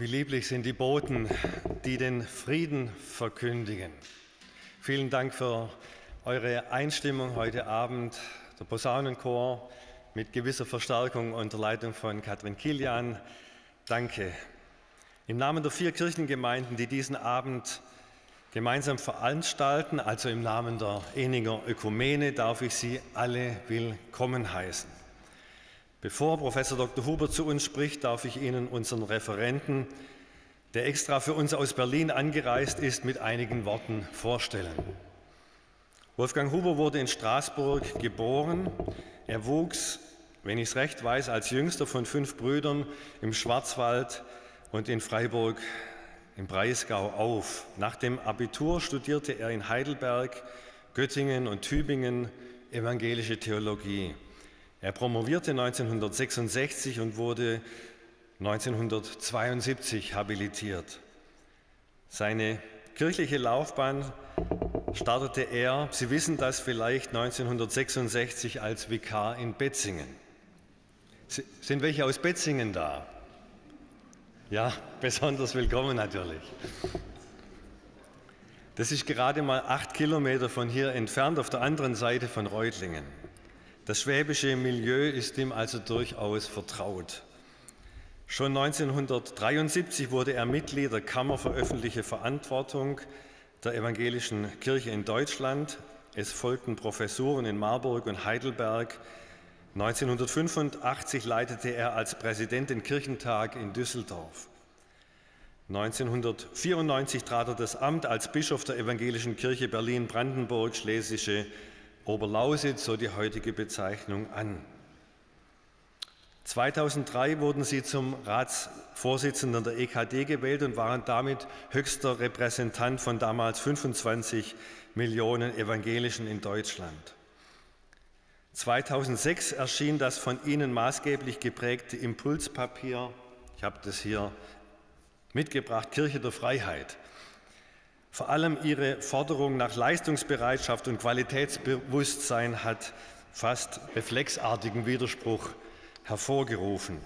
Wie lieblich sind die Boten, die den Frieden verkündigen. Vielen Dank für eure Einstimmung heute Abend. Der Posaunenchor mit gewisser Verstärkung unter Leitung von Katrin Kilian. Danke. Im Namen der vier Kirchengemeinden, die diesen Abend gemeinsam veranstalten, also im Namen der Eninger Ökumene, darf ich Sie alle willkommen heißen. Bevor Professor Dr. Huber zu uns spricht, darf ich Ihnen unseren Referenten, der extra für uns aus Berlin angereist ist, mit einigen Worten vorstellen. Wolfgang Huber wurde in Straßburg geboren. Er wuchs, wenn ich es recht weiß, als jüngster von fünf Brüdern im Schwarzwald und in Freiburg im Breisgau auf. Nach dem Abitur studierte er in Heidelberg, Göttingen und Tübingen evangelische Theologie. Er promovierte 1966 und wurde 1972 habilitiert. Seine kirchliche Laufbahn startete er, Sie wissen das vielleicht, 1966 als Vikar in Betzingen. Sind welche aus Betzingen da? Ja, besonders willkommen natürlich. Das ist gerade mal acht Kilometer von hier entfernt, auf der anderen Seite von Reutlingen. Das schwäbische Milieu ist ihm also durchaus vertraut. Schon 1973 wurde er Mitglied der Kammer für öffentliche Verantwortung der Evangelischen Kirche in Deutschland. Es folgten Professuren in Marburg und Heidelberg. 1985 leitete er als Präsident den Kirchentag in Düsseldorf. 1994 trat er das Amt als Bischof der Evangelischen Kirche Berlin-Brandenburg-Schlesische Oberlausitz, so die heutige Bezeichnung, an. 2003 wurden sie zum Ratsvorsitzenden der EKD gewählt und waren damit höchster Repräsentant von damals 25 Millionen Evangelischen in Deutschland. 2006 erschien das von Ihnen maßgeblich geprägte Impulspapier, ich habe das hier mitgebracht, Kirche der Freiheit. Vor allem ihre Forderung nach Leistungsbereitschaft und Qualitätsbewusstsein hat fast reflexartigen Widerspruch hervorgerufen.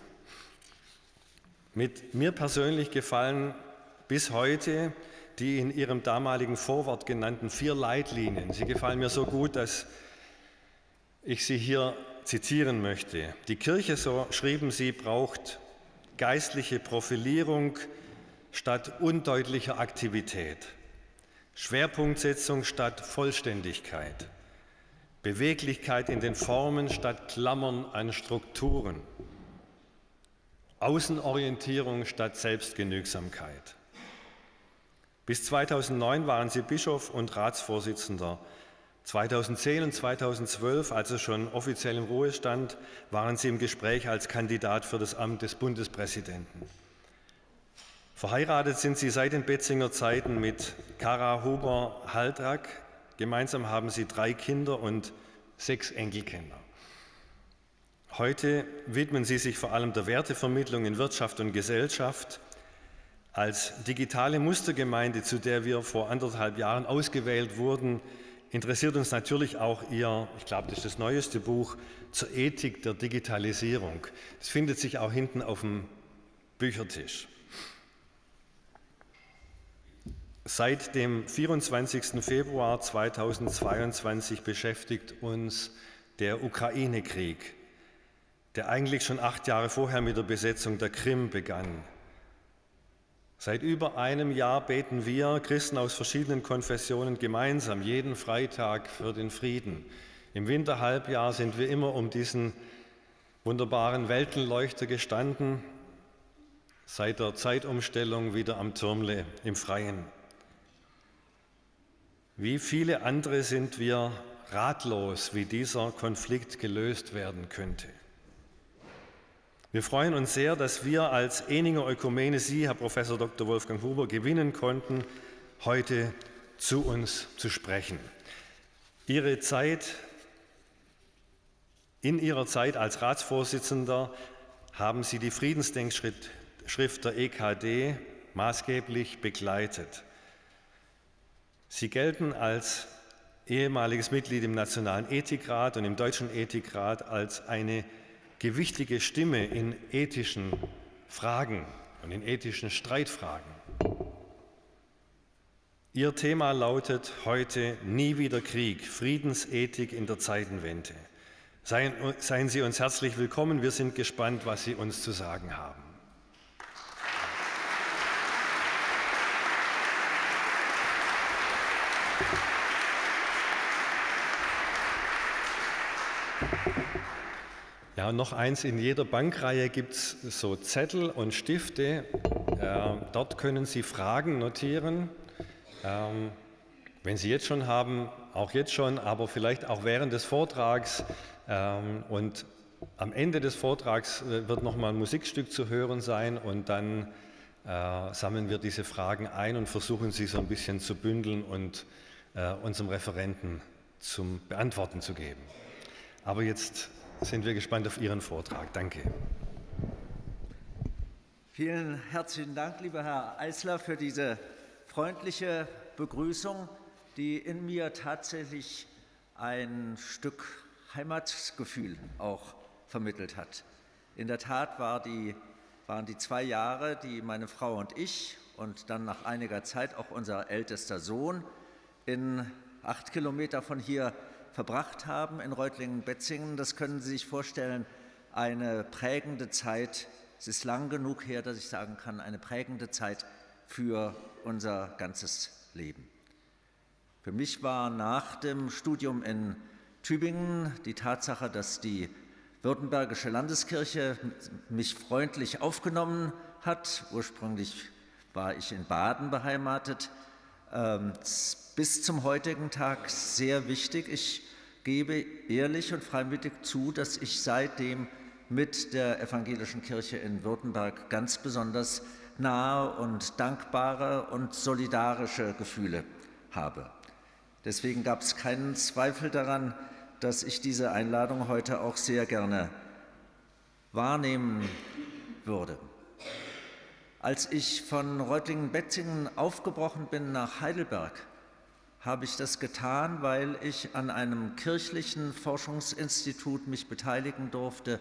Mit mir persönlich gefallen bis heute die in ihrem damaligen Vorwort genannten vier Leitlinien. Sie gefallen mir so gut, dass ich sie hier zitieren möchte. Die Kirche, so schrieben sie, braucht geistliche Profilierung statt undeutlicher Aktivität. Schwerpunktsetzung statt Vollständigkeit, Beweglichkeit in den Formen statt Klammern an Strukturen, Außenorientierung statt Selbstgenügsamkeit. Bis 2009 waren sie Bischof und Ratsvorsitzender. 2010 und 2012, also schon offiziell im Ruhestand, waren sie im Gespräch als Kandidat für das Amt des Bundespräsidenten. Verheiratet sind sie seit den Betzinger Zeiten mit Kara Huber-Haldrack. Gemeinsam haben sie drei Kinder und sechs Enkelkinder. Heute widmen sie sich vor allem der Wertevermittlung in Wirtschaft und Gesellschaft. Als digitale Mustergemeinde, zu der wir vor anderthalb Jahren ausgewählt wurden, interessiert uns natürlich auch Ihr, ich glaube, das ist das neueste Buch zur Ethik der Digitalisierung. Es findet sich auch hinten auf dem Büchertisch. Seit dem 24. Februar 2022 beschäftigt uns der Ukraine-Krieg, der eigentlich schon acht Jahre vorher mit der Besetzung der Krim begann. Seit über einem Jahr beten wir Christen aus verschiedenen Konfessionen gemeinsam jeden Freitag für den Frieden. Im Winterhalbjahr sind wir immer um diesen wunderbaren Weltenleuchter gestanden, seit der Zeitumstellung wieder am Türmle im Freien. Wie viele andere sind wir ratlos, wie dieser Konflikt gelöst werden könnte. Wir freuen uns sehr, dass wir als Eninger Ökumene Sie, Herr Professor Dr. Wolfgang Huber, gewinnen konnten, heute zu uns zu sprechen. Ihre Zeit, in Ihrer Zeit als Ratsvorsitzender haben Sie die Friedensdenkschrift der EKD maßgeblich begleitet. Sie gelten als ehemaliges Mitglied im Nationalen Ethikrat und im Deutschen Ethikrat als eine gewichtige Stimme in ethischen Fragen. und in ethischen Streitfragen. Ihr Thema lautet heute Nie wieder Krieg, Friedensethik in der Zeitenwende. Seien, seien Sie uns herzlich willkommen, wir sind gespannt, was Sie uns zu sagen haben. Ja, noch eins, in jeder Bankreihe gibt es so Zettel und Stifte. Äh, dort können Sie Fragen notieren. Ähm, wenn Sie jetzt schon haben, auch jetzt schon, aber vielleicht auch während des Vortrags. Ähm, und am Ende des Vortrags äh, wird nochmal ein Musikstück zu hören sein und dann äh, sammeln wir diese Fragen ein und versuchen sie so ein bisschen zu bündeln und äh, unserem Referenten zum Beantworten zu geben. Aber jetzt sind wir gespannt auf Ihren Vortrag. Danke. Vielen herzlichen Dank, lieber Herr Eisler, für diese freundliche Begrüßung, die in mir tatsächlich ein Stück Heimatgefühl auch vermittelt hat. In der Tat war die, waren die zwei Jahre, die meine Frau und ich und dann nach einiger Zeit auch unser ältester Sohn in acht Kilometer von hier verbracht haben in Reutlingen-Betzingen. Das können Sie sich vorstellen, eine prägende Zeit. Es ist lang genug her, dass ich sagen kann, eine prägende Zeit für unser ganzes Leben. Für mich war nach dem Studium in Tübingen die Tatsache, dass die Württembergische Landeskirche mich freundlich aufgenommen hat. Ursprünglich war ich in Baden beheimatet. Bis zum heutigen Tag sehr wichtig. Ich gebe ehrlich und freimütig zu, dass ich seitdem mit der evangelischen Kirche in Württemberg ganz besonders nahe und dankbare und solidarische Gefühle habe. Deswegen gab es keinen Zweifel daran, dass ich diese Einladung heute auch sehr gerne wahrnehmen würde. Als ich von Reutlingen-Betzingen aufgebrochen bin nach Heidelberg, habe ich das getan, weil ich an einem kirchlichen Forschungsinstitut mich beteiligen durfte,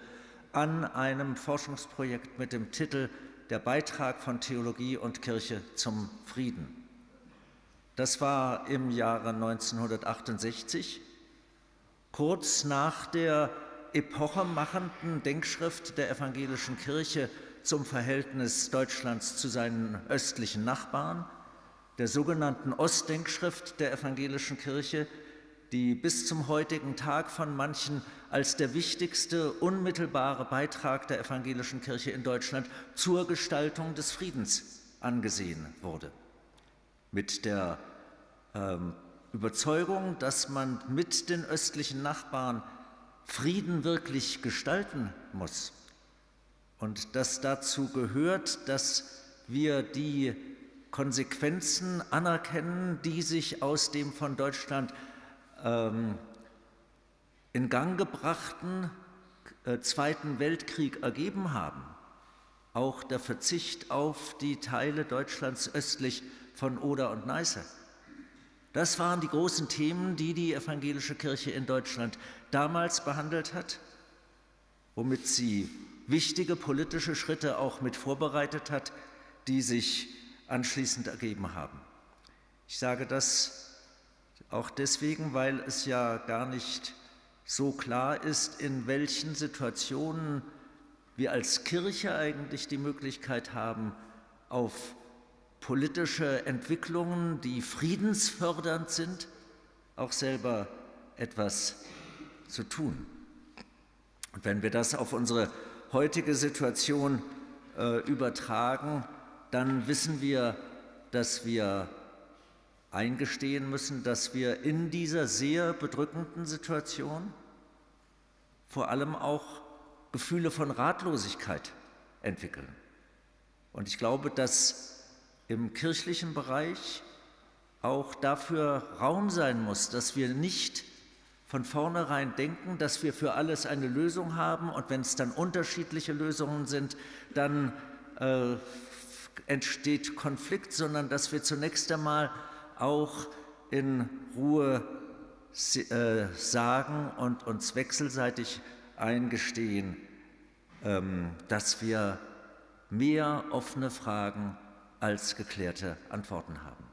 an einem Forschungsprojekt mit dem Titel Der Beitrag von Theologie und Kirche zum Frieden. Das war im Jahre 1968, kurz nach der epochemachenden Denkschrift der evangelischen Kirche zum Verhältnis Deutschlands zu seinen östlichen Nachbarn, der sogenannten Ostdenkschrift der evangelischen Kirche, die bis zum heutigen Tag von manchen als der wichtigste unmittelbare Beitrag der evangelischen Kirche in Deutschland zur Gestaltung des Friedens angesehen wurde. Mit der ähm, Überzeugung, dass man mit den östlichen Nachbarn Frieden wirklich gestalten muss und dass dazu gehört, dass wir die Konsequenzen anerkennen, die sich aus dem von Deutschland ähm, in Gang gebrachten äh, Zweiten Weltkrieg ergeben haben. Auch der Verzicht auf die Teile Deutschlands östlich von Oder und Neiße. Das waren die großen Themen, die die evangelische Kirche in Deutschland damals behandelt hat, womit sie wichtige politische Schritte auch mit vorbereitet hat, die sich anschließend ergeben haben. Ich sage das auch deswegen, weil es ja gar nicht so klar ist, in welchen Situationen wir als Kirche eigentlich die Möglichkeit haben, auf politische Entwicklungen, die friedensfördernd sind, auch selber etwas zu tun. Und wenn wir das auf unsere heutige Situation äh, übertragen, dann wissen wir, dass wir eingestehen müssen, dass wir in dieser sehr bedrückenden Situation vor allem auch Gefühle von Ratlosigkeit entwickeln. Und ich glaube, dass im kirchlichen Bereich auch dafür Raum sein muss, dass wir nicht von vornherein denken, dass wir für alles eine Lösung haben und wenn es dann unterschiedliche Lösungen sind, dann äh, entsteht Konflikt, sondern dass wir zunächst einmal auch in Ruhe äh, sagen und uns wechselseitig eingestehen, ähm, dass wir mehr offene Fragen als geklärte Antworten haben.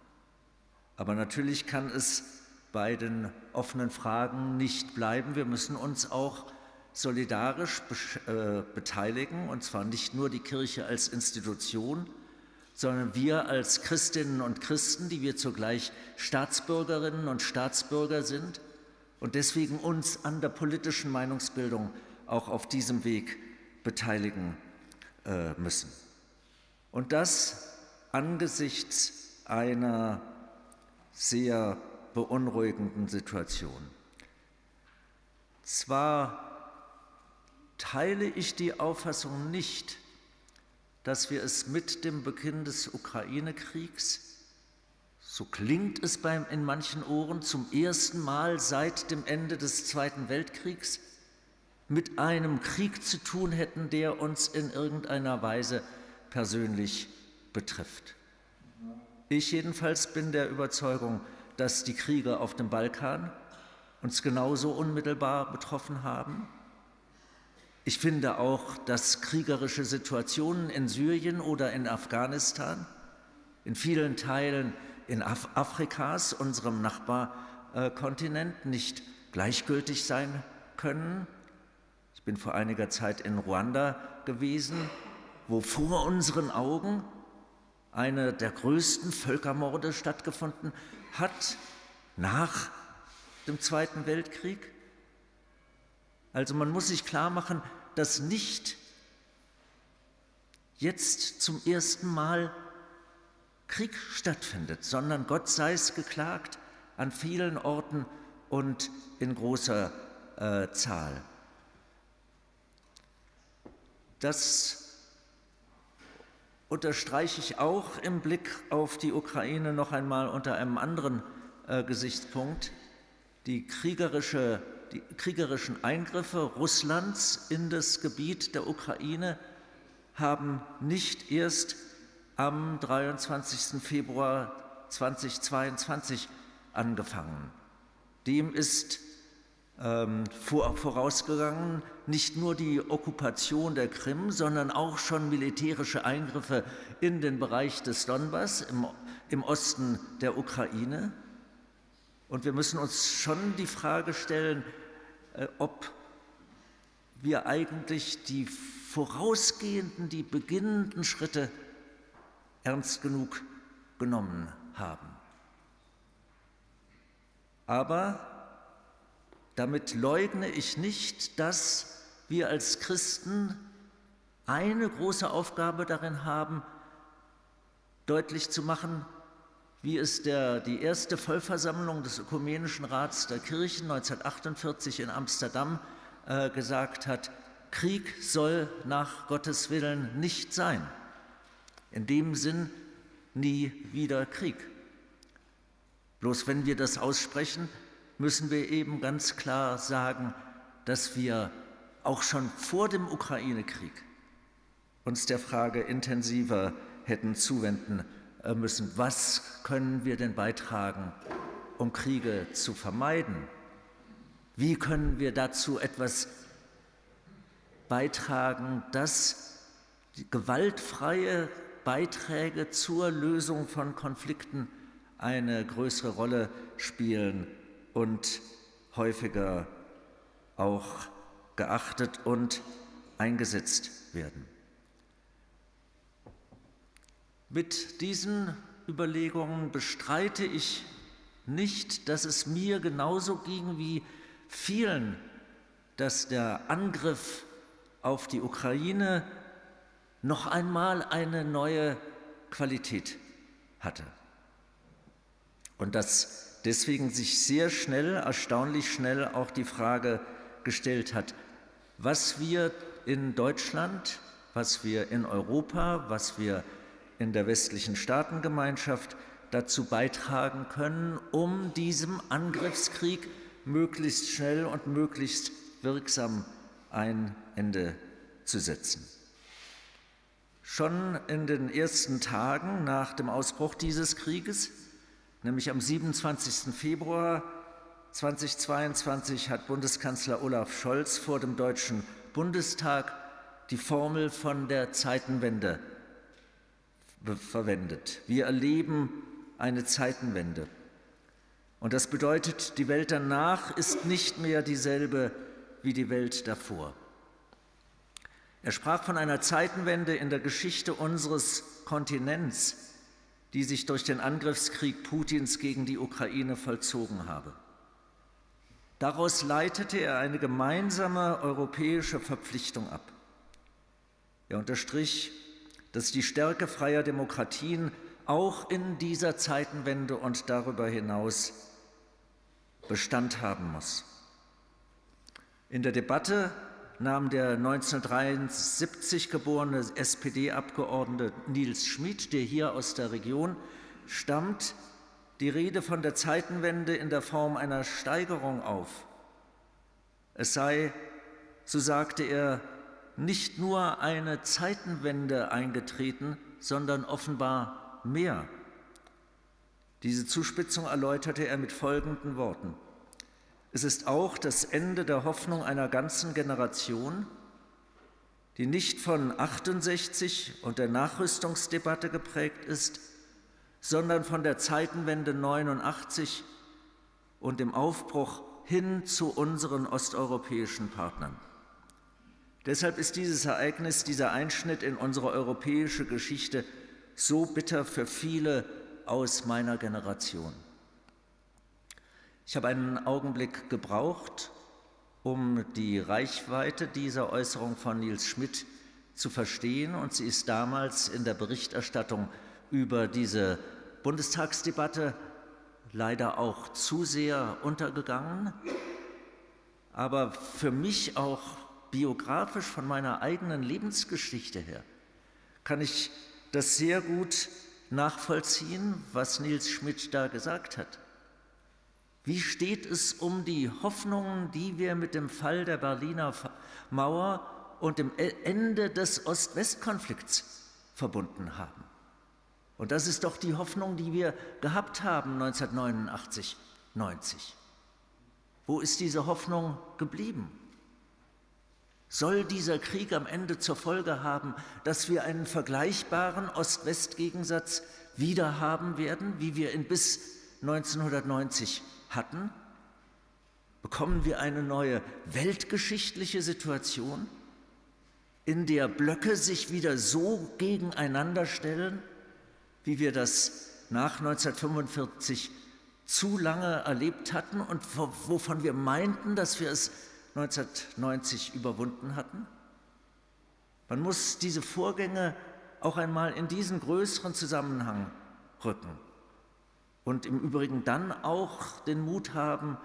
Aber natürlich kann es bei den offenen Fragen nicht bleiben. Wir müssen uns auch solidarisch äh, beteiligen, und zwar nicht nur die Kirche als Institution, sondern wir als Christinnen und Christen, die wir zugleich Staatsbürgerinnen und Staatsbürger sind und deswegen uns an der politischen Meinungsbildung auch auf diesem Weg beteiligen äh, müssen. Und das angesichts einer sehr beunruhigenden Situation. Zwar teile ich die Auffassung nicht, dass wir es mit dem Beginn des Ukraine-Kriegs, so klingt es beim, in manchen Ohren, zum ersten Mal seit dem Ende des Zweiten Weltkriegs, mit einem Krieg zu tun hätten, der uns in irgendeiner Weise persönlich betrifft. Ich jedenfalls bin der Überzeugung, dass die Kriege auf dem Balkan uns genauso unmittelbar betroffen haben. Ich finde auch, dass kriegerische Situationen in Syrien oder in Afghanistan, in vielen Teilen in Af Afrikas, unserem Nachbarkontinent, nicht gleichgültig sein können. Ich bin vor einiger Zeit in Ruanda gewesen, wo vor unseren Augen einer der größten Völkermorde stattgefunden hat nach dem Zweiten Weltkrieg. Also man muss sich klar machen, dass nicht jetzt zum ersten Mal Krieg stattfindet, sondern Gott sei es geklagt an vielen Orten und in großer äh, Zahl. Das unterstreiche ich auch im Blick auf die Ukraine noch einmal unter einem anderen äh, Gesichtspunkt. Die, kriegerische, die kriegerischen Eingriffe Russlands in das Gebiet der Ukraine haben nicht erst am 23. Februar 2022 angefangen. Dem ist ähm, vorausgegangen, nicht nur die Okkupation der Krim, sondern auch schon militärische Eingriffe in den Bereich des Donbass im, im Osten der Ukraine. Und wir müssen uns schon die Frage stellen, äh, ob wir eigentlich die vorausgehenden, die beginnenden Schritte ernst genug genommen haben. Aber damit leugne ich nicht, dass wir als Christen eine große Aufgabe darin haben, deutlich zu machen, wie es der, die erste Vollversammlung des Ökumenischen Rats der Kirchen 1948 in Amsterdam äh, gesagt hat, Krieg soll nach Gottes Willen nicht sein. In dem Sinn nie wieder Krieg. Bloß wenn wir das aussprechen, müssen wir eben ganz klar sagen, dass wir auch schon vor dem Ukraine-Krieg uns der Frage intensiver hätten zuwenden äh, müssen, was können wir denn beitragen, um Kriege zu vermeiden? Wie können wir dazu etwas beitragen, dass gewaltfreie Beiträge zur Lösung von Konflikten eine größere Rolle spielen und häufiger auch geachtet und eingesetzt werden. Mit diesen Überlegungen bestreite ich nicht, dass es mir genauso ging wie vielen, dass der Angriff auf die Ukraine noch einmal eine neue Qualität hatte. Und dass deswegen sich sehr schnell, erstaunlich schnell auch die Frage gestellt hat, was wir in Deutschland, was wir in Europa, was wir in der westlichen Staatengemeinschaft dazu beitragen können, um diesem Angriffskrieg möglichst schnell und möglichst wirksam ein Ende zu setzen. Schon in den ersten Tagen nach dem Ausbruch dieses Krieges Nämlich am 27. Februar 2022 hat Bundeskanzler Olaf Scholz vor dem Deutschen Bundestag die Formel von der Zeitenwende verwendet. Wir erleben eine Zeitenwende. Und das bedeutet, die Welt danach ist nicht mehr dieselbe wie die Welt davor. Er sprach von einer Zeitenwende in der Geschichte unseres Kontinents, die sich durch den Angriffskrieg Putins gegen die Ukraine vollzogen habe. Daraus leitete er eine gemeinsame europäische Verpflichtung ab. Er unterstrich, dass die Stärke freier Demokratien auch in dieser Zeitenwende und darüber hinaus Bestand haben muss. In der Debatte nahm der 1973 geborene SPD-Abgeordnete Nils Schmid, der hier aus der Region stammt, die Rede von der Zeitenwende in der Form einer Steigerung auf. Es sei, so sagte er, nicht nur eine Zeitenwende eingetreten, sondern offenbar mehr. Diese Zuspitzung erläuterte er mit folgenden Worten. Es ist auch das Ende der Hoffnung einer ganzen Generation, die nicht von 68 und der Nachrüstungsdebatte geprägt ist, sondern von der Zeitenwende 89 und dem Aufbruch hin zu unseren osteuropäischen Partnern. Deshalb ist dieses Ereignis, dieser Einschnitt in unsere europäische Geschichte so bitter für viele aus meiner Generation. Ich habe einen Augenblick gebraucht, um die Reichweite dieser Äußerung von Nils Schmidt zu verstehen, und sie ist damals in der Berichterstattung über diese Bundestagsdebatte leider auch zu sehr untergegangen. Aber für mich auch biografisch von meiner eigenen Lebensgeschichte her kann ich das sehr gut nachvollziehen, was Nils Schmidt da gesagt hat. Wie steht es um die Hoffnungen, die wir mit dem Fall der Berliner Mauer und dem e-, Ende des Ost-West-Konflikts verbunden haben? Und das ist doch die Hoffnung, die wir gehabt haben 1989, 90. Wo ist diese Hoffnung geblieben? Soll dieser Krieg am Ende zur Folge haben, dass wir einen vergleichbaren Ost-West-Gegensatz wieder haben werden, wie wir ihn bis 1990 hatten? Bekommen wir eine neue weltgeschichtliche Situation, in der Blöcke sich wieder so gegeneinander stellen, wie wir das nach 1945 zu lange erlebt hatten und wovon wir meinten, dass wir es 1990 überwunden hatten? Man muss diese Vorgänge auch einmal in diesen größeren Zusammenhang rücken und im Übrigen dann auch den Mut haben,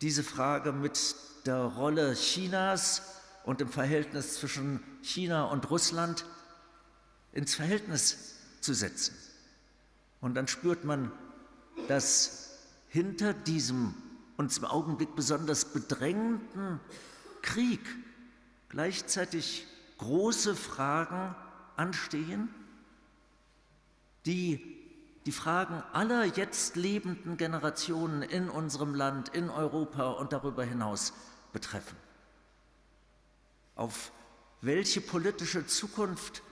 diese Frage mit der Rolle Chinas und dem Verhältnis zwischen China und Russland ins Verhältnis zu setzen. Und dann spürt man, dass hinter diesem uns im Augenblick besonders bedrängenden Krieg gleichzeitig große Fragen anstehen, die die Fragen aller jetzt lebenden Generationen in unserem Land, in Europa und darüber hinaus betreffen. Auf welche politische Zukunft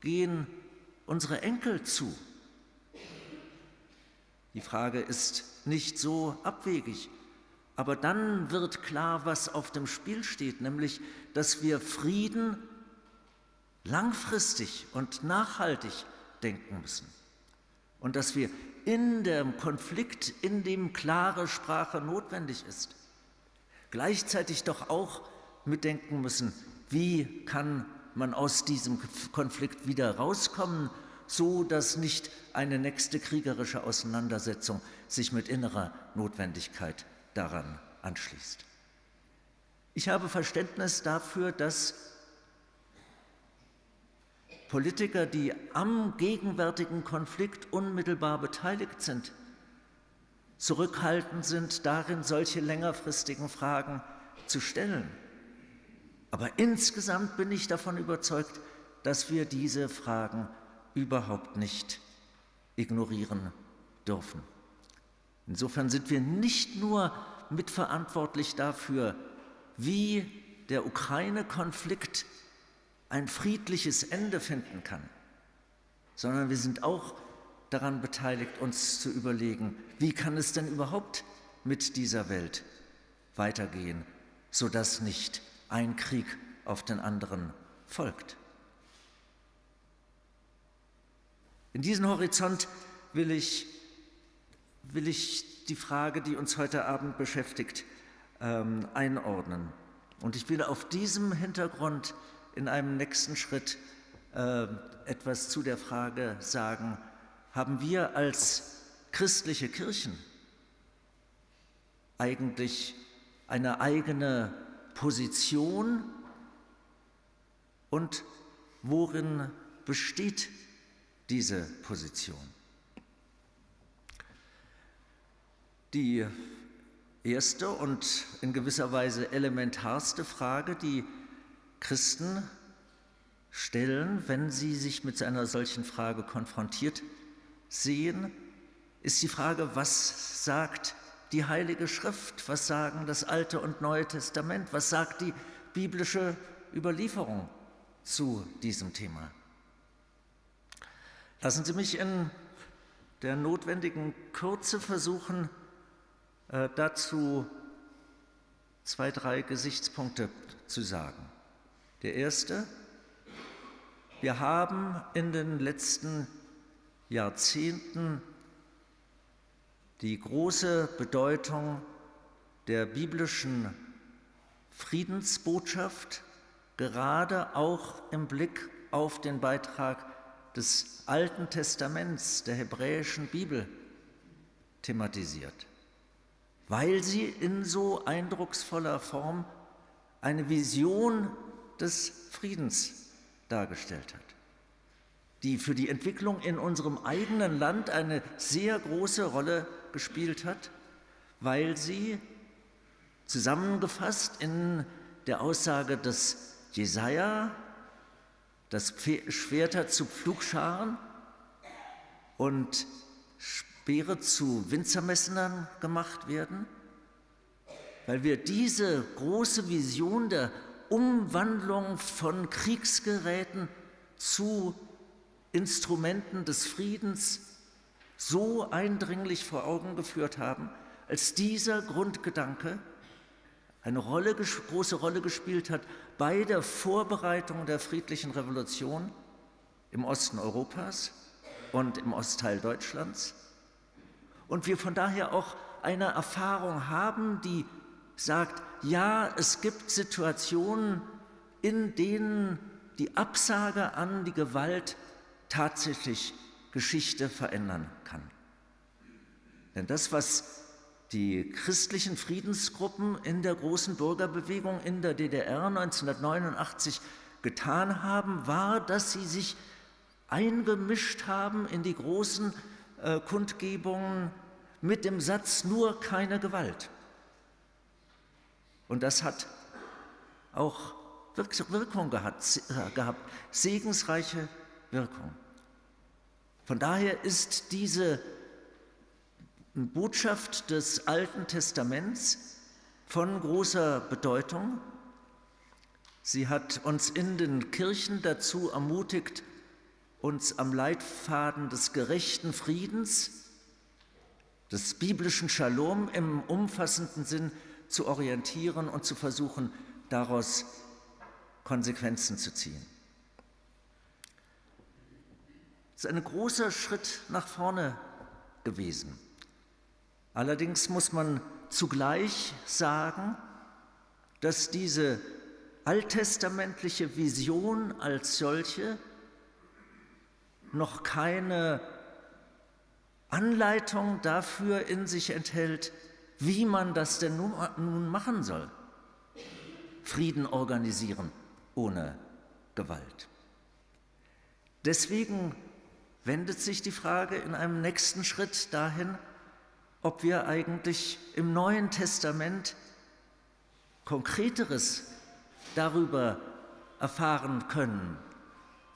gehen unsere Enkel zu? Die Frage ist nicht so abwegig, aber dann wird klar, was auf dem Spiel steht, nämlich, dass wir Frieden langfristig und nachhaltig denken müssen. Und dass wir in dem Konflikt, in dem klare Sprache notwendig ist, gleichzeitig doch auch mitdenken müssen, wie kann man aus diesem Konflikt wieder rauskommen, so dass nicht eine nächste kriegerische Auseinandersetzung sich mit innerer Notwendigkeit daran anschließt. Ich habe Verständnis dafür, dass Politiker, die am gegenwärtigen Konflikt unmittelbar beteiligt sind, zurückhaltend sind darin, solche längerfristigen Fragen zu stellen. Aber insgesamt bin ich davon überzeugt, dass wir diese Fragen überhaupt nicht ignorieren dürfen. Insofern sind wir nicht nur mitverantwortlich dafür, wie der Ukraine-Konflikt ein friedliches Ende finden kann. sondern wir sind auch daran beteiligt, uns zu überlegen, wie kann es denn überhaupt mit dieser Welt weitergehen, sodass nicht ein Krieg auf den anderen folgt. In diesen Horizont will ich, will ich die Frage, die uns heute Abend beschäftigt, ähm, einordnen. Und ich will auf diesem Hintergrund in einem nächsten Schritt äh, etwas zu der Frage sagen, haben wir als christliche Kirchen eigentlich eine eigene Position und worin besteht diese Position? Die erste und in gewisser Weise elementarste Frage, die Christen stellen, wenn sie sich mit einer solchen Frage konfrontiert sehen, ist die Frage, was sagt die Heilige Schrift, was sagen das Alte und Neue Testament, was sagt die biblische Überlieferung zu diesem Thema. Lassen Sie mich in der notwendigen Kürze versuchen, äh, dazu zwei, drei Gesichtspunkte zu sagen. Der erste, wir haben in den letzten Jahrzehnten die große Bedeutung der biblischen Friedensbotschaft gerade auch im Blick auf den Beitrag des Alten Testaments, der hebräischen Bibel, thematisiert, weil sie in so eindrucksvoller Form eine Vision des Friedens dargestellt hat, die für die Entwicklung in unserem eigenen Land eine sehr große Rolle gespielt hat, weil sie zusammengefasst in der Aussage des Jesaja, dass Schwerter zu Pflugscharen und Speere zu Winzermessern gemacht werden, weil wir diese große Vision der Umwandlung von Kriegsgeräten zu Instrumenten des Friedens so eindringlich vor Augen geführt haben, als dieser Grundgedanke eine Rolle, große Rolle gespielt hat bei der Vorbereitung der friedlichen Revolution im Osten Europas und im Ostteil Deutschlands. Und wir von daher auch eine Erfahrung haben, die sagt, ja, es gibt Situationen, in denen die Absage an die Gewalt tatsächlich Geschichte verändern kann. Denn das, was die christlichen Friedensgruppen in der großen Bürgerbewegung in der DDR 1989 getan haben, war, dass sie sich eingemischt haben in die großen äh, Kundgebungen mit dem Satz nur keine Gewalt. Und das hat auch Wirkung gehabt, äh, gehabt segensreiche Wirkung. Von daher ist diese Botschaft des Alten Testaments von großer Bedeutung. Sie hat uns in den Kirchen dazu ermutigt, uns am Leitfaden des gerechten Friedens, des biblischen Shalom im umfassenden Sinn zu orientieren und zu versuchen, daraus Konsequenzen zu ziehen. Es ist ein großer Schritt nach vorne gewesen. Allerdings muss man zugleich sagen, dass diese alttestamentliche Vision als solche noch keine Anleitung dafür in sich enthält, wie man das denn nun machen soll. Frieden organisieren ohne Gewalt. Deswegen wendet sich die Frage in einem nächsten Schritt dahin, ob wir eigentlich im Neuen Testament Konkreteres darüber erfahren können,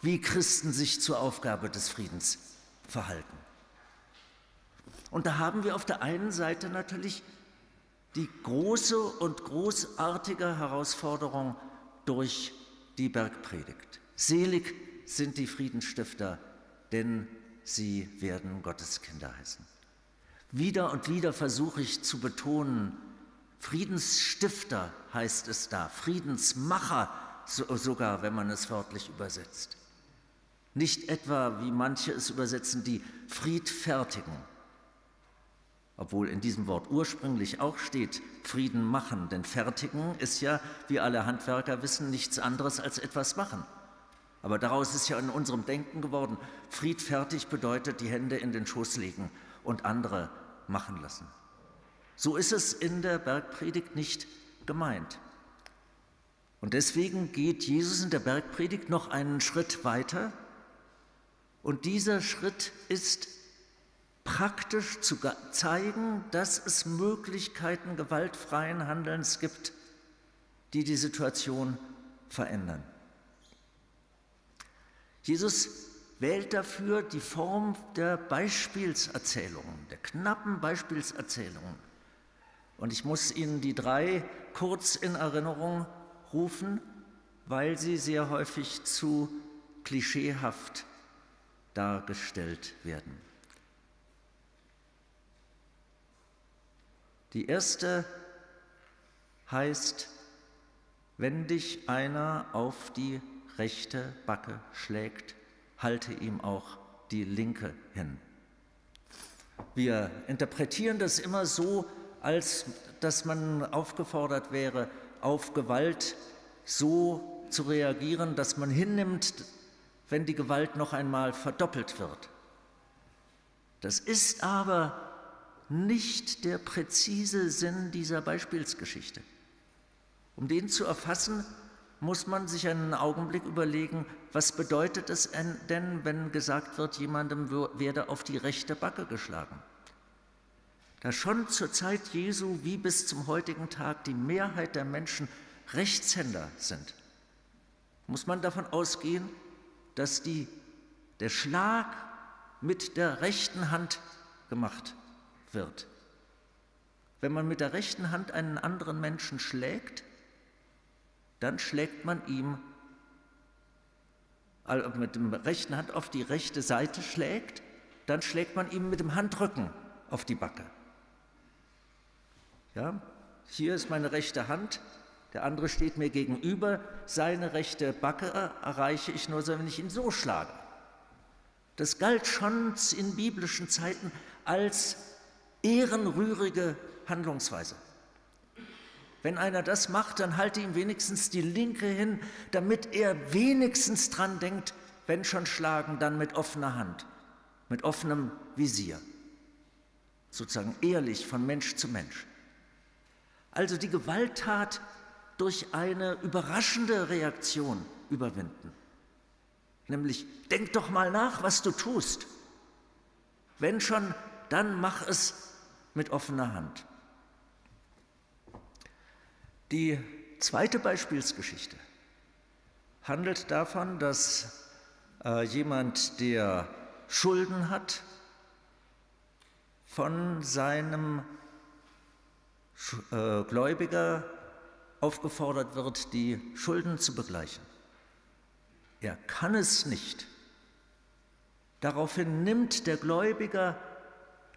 wie Christen sich zur Aufgabe des Friedens verhalten. Und da haben wir auf der einen Seite natürlich die große und großartige Herausforderung durch die Bergpredigt. Selig sind die Friedensstifter, denn sie werden Gottes Kinder heißen. Wieder und wieder versuche ich zu betonen, Friedensstifter heißt es da, Friedensmacher sogar, wenn man es wörtlich übersetzt. Nicht etwa, wie manche es übersetzen, die Friedfertigen, obwohl in diesem Wort ursprünglich auch steht Frieden machen, denn fertigen ist ja, wie alle Handwerker wissen, nichts anderes als etwas machen. Aber daraus ist ja in unserem Denken geworden, friedfertig bedeutet die Hände in den Schoß legen und andere machen lassen. So ist es in der Bergpredigt nicht gemeint. Und deswegen geht Jesus in der Bergpredigt noch einen Schritt weiter. Und dieser Schritt ist praktisch zu zeigen, dass es Möglichkeiten gewaltfreien Handelns gibt, die die Situation verändern. Jesus wählt dafür die Form der Beispielserzählungen, der knappen Beispielserzählungen. Und ich muss Ihnen die drei kurz in Erinnerung rufen, weil sie sehr häufig zu klischeehaft dargestellt werden. Die erste heißt, wenn dich einer auf die rechte Backe schlägt, halte ihm auch die linke hin. Wir interpretieren das immer so, als dass man aufgefordert wäre, auf Gewalt so zu reagieren, dass man hinnimmt, wenn die Gewalt noch einmal verdoppelt wird. Das ist aber nicht der präzise Sinn dieser Beispielsgeschichte. Um den zu erfassen, muss man sich einen Augenblick überlegen, was bedeutet es denn, wenn gesagt wird, jemandem werde auf die rechte Backe geschlagen. Da schon zur Zeit Jesu wie bis zum heutigen Tag die Mehrheit der Menschen Rechtshänder sind, muss man davon ausgehen, dass die, der Schlag mit der rechten Hand gemacht wird. Wenn man mit der rechten Hand einen anderen Menschen schlägt, dann schlägt man ihm, also mit der rechten Hand auf die rechte Seite schlägt, dann schlägt man ihm mit dem Handrücken auf die Backe. Ja, hier ist meine rechte Hand, der andere steht mir gegenüber, seine rechte Backe erreiche ich nur, wenn ich ihn so schlage. Das galt schon in biblischen Zeiten als ehrenrührige Handlungsweise. Wenn einer das macht, dann halte ihm wenigstens die linke hin, damit er wenigstens dran denkt, wenn schon schlagen, dann mit offener Hand, mit offenem Visier. Sozusagen ehrlich von Mensch zu Mensch. Also die Gewalttat durch eine überraschende Reaktion überwinden. Nämlich, denk doch mal nach, was du tust. Wenn schon, dann mach es mit offener Hand. Die zweite Beispielsgeschichte handelt davon, dass äh, jemand, der Schulden hat, von seinem äh, Gläubiger aufgefordert wird, die Schulden zu begleichen. Er kann es nicht. Daraufhin nimmt der Gläubiger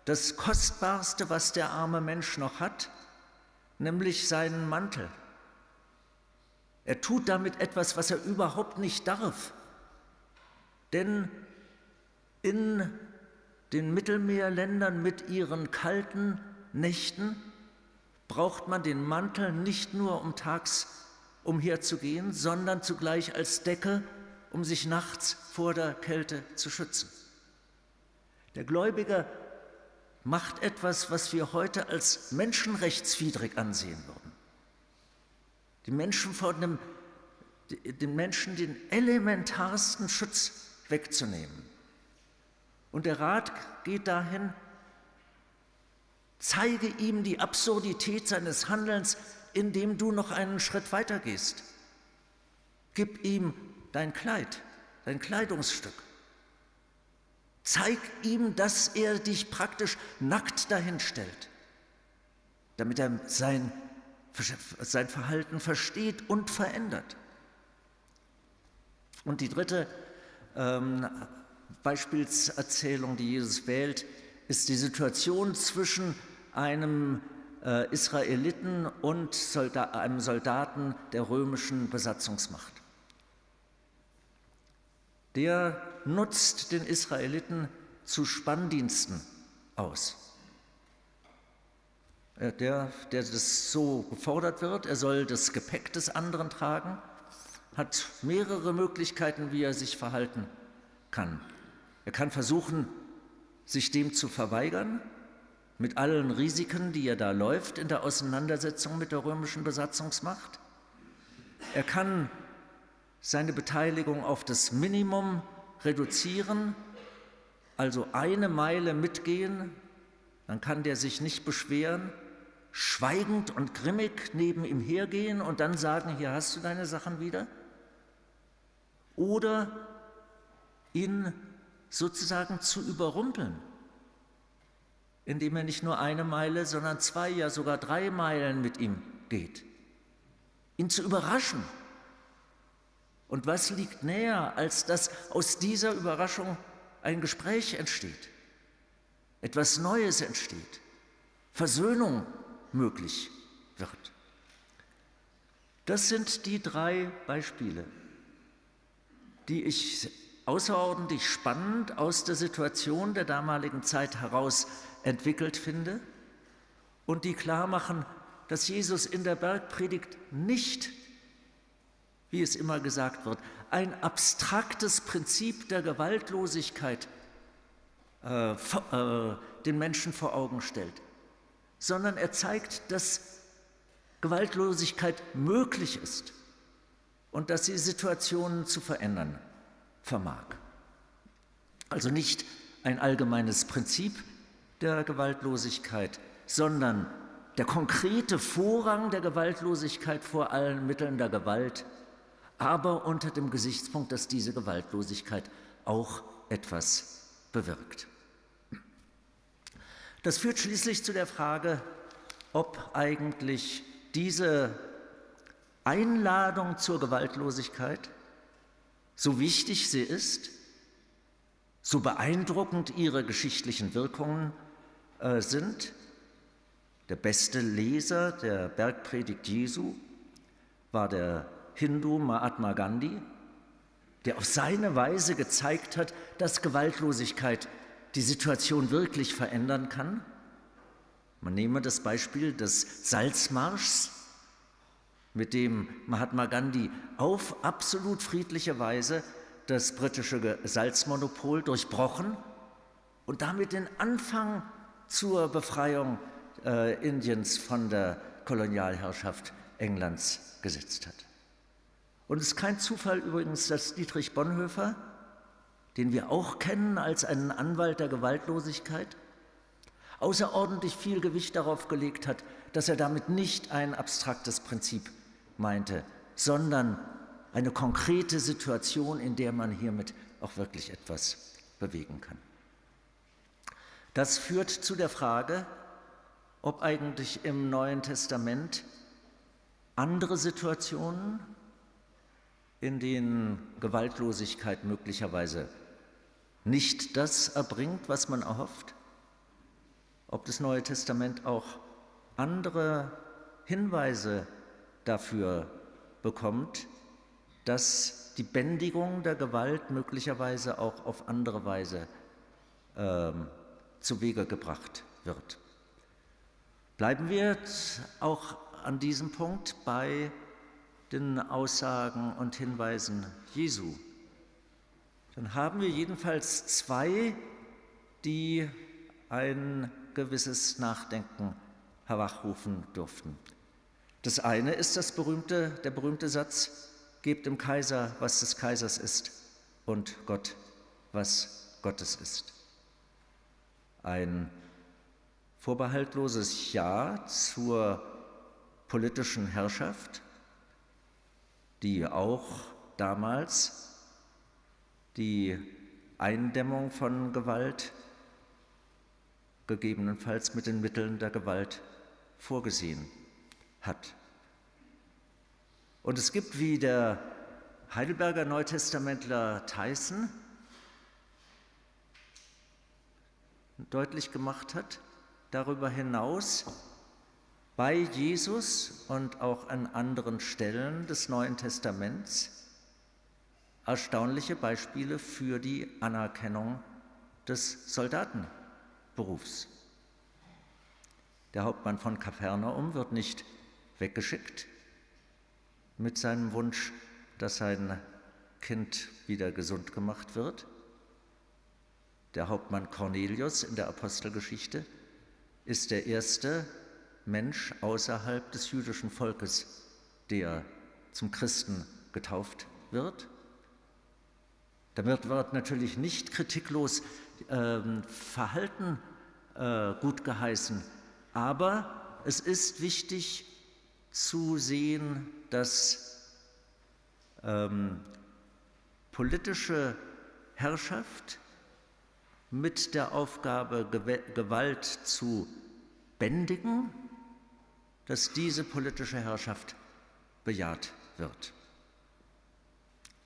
das Kostbarste, was der arme Mensch noch hat, nämlich seinen Mantel. Er tut damit etwas, was er überhaupt nicht darf. Denn in den Mittelmeerländern mit ihren kalten Nächten braucht man den Mantel nicht nur um tags umherzugehen, sondern zugleich als Decke, um sich nachts vor der Kälte zu schützen. Der Gläubiger macht etwas, was wir heute als menschenrechtswidrig ansehen würden. Die Menschen vor dem, den Menschen den elementarsten Schutz wegzunehmen. Und der Rat geht dahin, zeige ihm die Absurdität seines Handelns, indem du noch einen Schritt weiter gehst. Gib ihm dein Kleid, dein Kleidungsstück. Zeig ihm, dass er dich praktisch nackt dahin stellt, damit er sein, sein Verhalten versteht und verändert. Und die dritte ähm, Beispielserzählung, die Jesus wählt, ist die Situation zwischen einem äh, Israeliten und Solda einem Soldaten der römischen Besatzungsmacht. Der nutzt den Israeliten zu Spanndiensten aus. Äh, der, der das so gefordert wird, er soll das Gepäck des anderen tragen, hat mehrere Möglichkeiten, wie er sich verhalten kann. Er kann versuchen, sich dem zu verweigern, mit allen Risiken, die er da läuft in der Auseinandersetzung mit der römischen Besatzungsmacht. Er kann seine Beteiligung auf das Minimum reduzieren, also eine Meile mitgehen, dann kann der sich nicht beschweren, schweigend und grimmig neben ihm hergehen und dann sagen, hier hast du deine Sachen wieder. Oder ihn sozusagen zu überrumpeln, indem er nicht nur eine Meile, sondern zwei, ja sogar drei Meilen mit ihm geht. Ihn zu überraschen. Und was liegt näher, als dass aus dieser Überraschung ein Gespräch entsteht, etwas Neues entsteht, Versöhnung möglich wird. Das sind die drei Beispiele, die ich außerordentlich spannend aus der Situation der damaligen Zeit heraus entwickelt finde und die klar machen, dass Jesus in der Bergpredigt nicht, wie es immer gesagt wird, ein abstraktes Prinzip der Gewaltlosigkeit äh, äh, den Menschen vor Augen stellt, sondern er zeigt, dass Gewaltlosigkeit möglich ist und dass sie Situationen zu verändern vermag. Also nicht ein allgemeines Prinzip der Gewaltlosigkeit, sondern der konkrete Vorrang der Gewaltlosigkeit vor allen Mitteln der Gewalt, aber unter dem Gesichtspunkt, dass diese Gewaltlosigkeit auch etwas bewirkt. Das führt schließlich zu der Frage, ob eigentlich diese Einladung zur Gewaltlosigkeit, so wichtig sie ist, so beeindruckend ihre geschichtlichen Wirkungen sind. Der beste Leser der Bergpredigt Jesu war der Hindu Mahatma Gandhi, der auf seine Weise gezeigt hat, dass Gewaltlosigkeit die Situation wirklich verändern kann. Man nehme das Beispiel des Salzmarschs, mit dem Mahatma Gandhi auf absolut friedliche Weise das britische Salzmonopol durchbrochen und damit den Anfang zur Befreiung äh, Indiens von der Kolonialherrschaft Englands gesetzt hat. Und es ist kein Zufall übrigens, dass Dietrich Bonhoeffer, den wir auch kennen als einen Anwalt der Gewaltlosigkeit, außerordentlich viel Gewicht darauf gelegt hat, dass er damit nicht ein abstraktes Prinzip meinte, sondern eine konkrete Situation, in der man hiermit auch wirklich etwas bewegen kann. Das führt zu der Frage, ob eigentlich im Neuen Testament andere Situationen in denen Gewaltlosigkeit möglicherweise nicht das erbringt, was man erhofft? Ob das Neue Testament auch andere Hinweise dafür bekommt, dass die Bändigung der Gewalt möglicherweise auch auf andere Weise ähm, zu Wege gebracht wird. Bleiben wir auch an diesem Punkt bei den Aussagen und Hinweisen Jesu. Dann haben wir jedenfalls zwei, die ein gewisses Nachdenken herwachrufen durften. Das eine ist das berühmte, der berühmte Satz, gebt dem Kaiser, was des Kaisers ist, und Gott, was Gottes ist. Ein vorbehaltloses Ja zur politischen Herrschaft, die auch damals die Eindämmung von Gewalt gegebenenfalls mit den Mitteln der Gewalt vorgesehen hat. Und es gibt, wie der Heidelberger Neutestamentler Theissen deutlich gemacht hat, darüber hinaus bei Jesus und auch an anderen Stellen des Neuen Testaments erstaunliche Beispiele für die Anerkennung des Soldatenberufs. Der Hauptmann von Kapernaum wird nicht weggeschickt mit seinem Wunsch, dass sein Kind wieder gesund gemacht wird. Der Hauptmann Cornelius in der Apostelgeschichte ist der erste Mensch außerhalb des jüdischen Volkes, der zum Christen getauft wird. Damit wird natürlich nicht kritiklos äh, Verhalten äh, gut geheißen, aber es ist wichtig zu sehen, dass ähm, politische Herrschaft mit der Aufgabe, Gewalt zu bändigen, dass diese politische Herrschaft bejaht wird.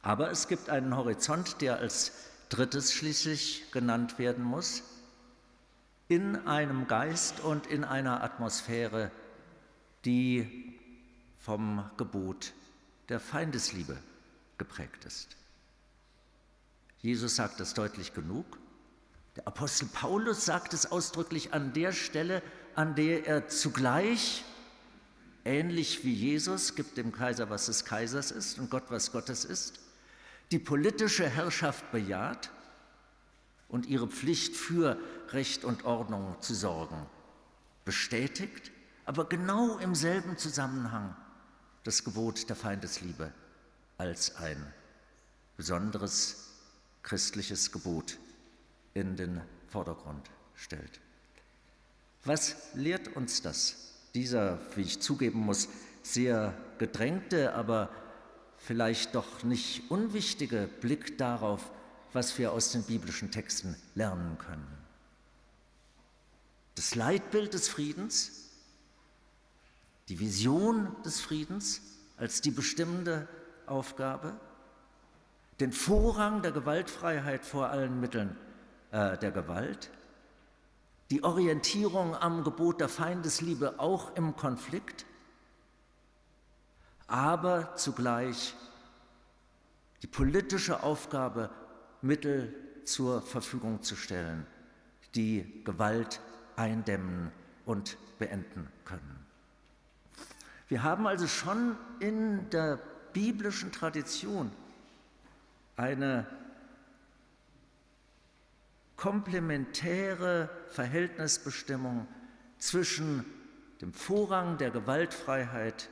Aber es gibt einen Horizont, der als drittes schließlich genannt werden muss, in einem Geist und in einer Atmosphäre, die vom Gebot der Feindesliebe geprägt ist. Jesus sagt es deutlich genug. Der Apostel Paulus sagt es ausdrücklich an der Stelle, an der er zugleich, ähnlich wie Jesus, gibt dem Kaiser, was des Kaisers ist und Gott, was Gottes ist, die politische Herrschaft bejaht und ihre Pflicht für Recht und Ordnung zu sorgen bestätigt, aber genau im selben Zusammenhang das Gebot der Feindesliebe als ein besonderes christliches Gebot in den Vordergrund stellt. Was lehrt uns das? Dieser, wie ich zugeben muss, sehr gedrängte, aber vielleicht doch nicht unwichtige Blick darauf, was wir aus den biblischen Texten lernen können. Das Leitbild des Friedens, die Vision des Friedens als die bestimmende Aufgabe, den Vorrang der Gewaltfreiheit vor allen Mitteln äh, der Gewalt, die Orientierung am Gebot der Feindesliebe auch im Konflikt, aber zugleich die politische Aufgabe, Mittel zur Verfügung zu stellen, die Gewalt eindämmen und beenden können. Wir haben also schon in der biblischen Tradition eine komplementäre Verhältnisbestimmung zwischen dem Vorrang der Gewaltfreiheit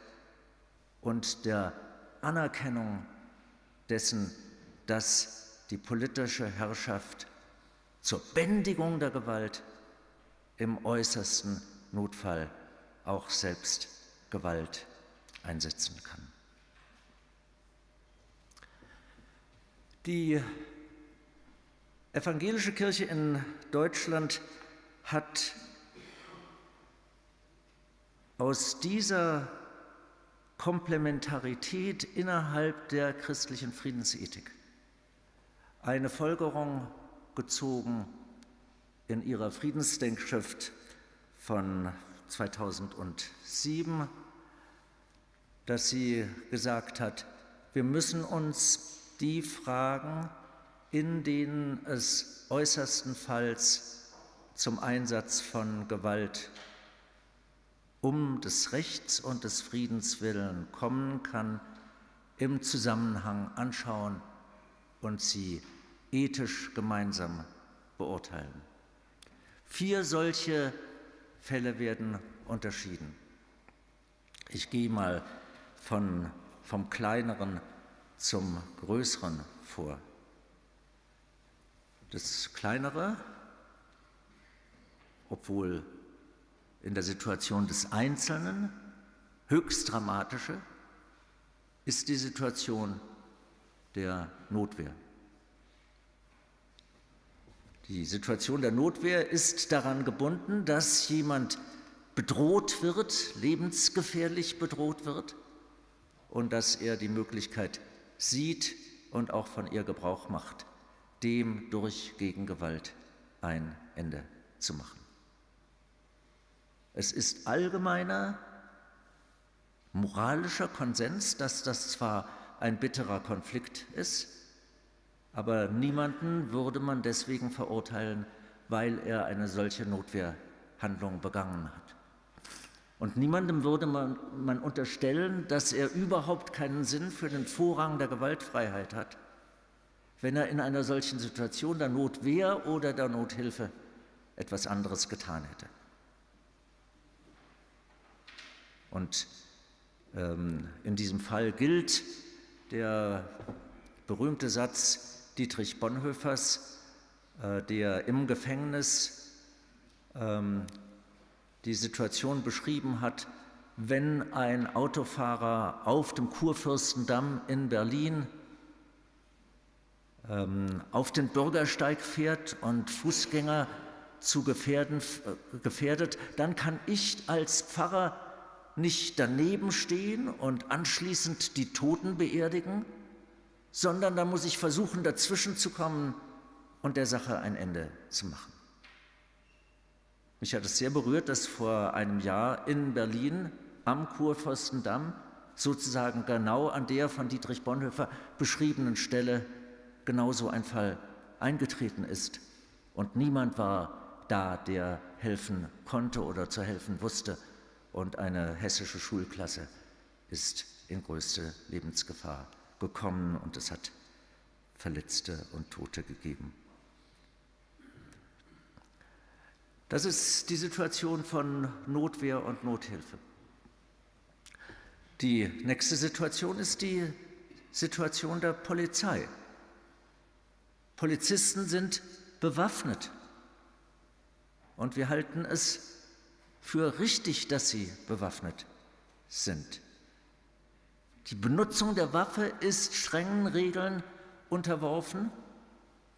und der Anerkennung dessen, dass die politische Herrschaft zur Bändigung der Gewalt im äußersten Notfall auch selbst Gewalt einsetzen kann. Die evangelische Kirche in Deutschland hat aus dieser Komplementarität innerhalb der christlichen Friedensethik eine Folgerung gezogen in ihrer Friedensdenkschrift von 2007, dass sie gesagt hat, wir müssen uns die Fragen, in denen es äußerstenfalls zum Einsatz von Gewalt um des Rechts und des Friedens willen kommen kann, im Zusammenhang anschauen und sie ethisch gemeinsam beurteilen. Vier solche Fälle werden unterschieden. Ich gehe mal von, vom kleineren zum größeren vor. Das kleinere, obwohl in der Situation des Einzelnen höchst dramatische ist die Situation der Notwehr. Die Situation der Notwehr ist daran gebunden, dass jemand bedroht wird, lebensgefährlich bedroht wird und dass er die Möglichkeit sieht und auch von ihr Gebrauch macht, dem durch Gegengewalt ein Ende zu machen. Es ist allgemeiner moralischer Konsens, dass das zwar ein bitterer Konflikt ist, aber niemanden würde man deswegen verurteilen, weil er eine solche Notwehrhandlung begangen hat. Und niemandem würde man, man, unterstellen, dass er überhaupt keinen Sinn für den Vorrang der Gewaltfreiheit hat, wenn er in einer solchen Situation der Notwehr oder der Nothilfe etwas anderes getan hätte. Und ähm, in diesem Fall gilt der berühmte Satz Dietrich Bonhoeffers, äh, der im Gefängnis ähm, die Situation beschrieben hat, wenn ein Autofahrer auf dem Kurfürstendamm in Berlin auf den Bürgersteig fährt und Fußgänger zu gefährden, äh, gefährdet, dann kann ich als Pfarrer nicht daneben stehen und anschließend die Toten beerdigen, sondern da muss ich versuchen, dazwischen zu kommen und der Sache ein Ende zu machen. Mich hat es sehr berührt, dass vor einem Jahr in Berlin am Kurfürstendamm sozusagen genau an der von Dietrich Bonhoeffer beschriebenen Stelle genau so ein Fall eingetreten ist und niemand war da, der helfen konnte oder zu helfen wusste und eine hessische Schulklasse ist in größte Lebensgefahr gekommen und es hat Verletzte und Tote gegeben. Das ist die Situation von Notwehr und Nothilfe. Die nächste Situation ist die Situation der Polizei. Polizisten sind bewaffnet und wir halten es für richtig, dass sie bewaffnet sind. Die Benutzung der Waffe ist strengen Regeln unterworfen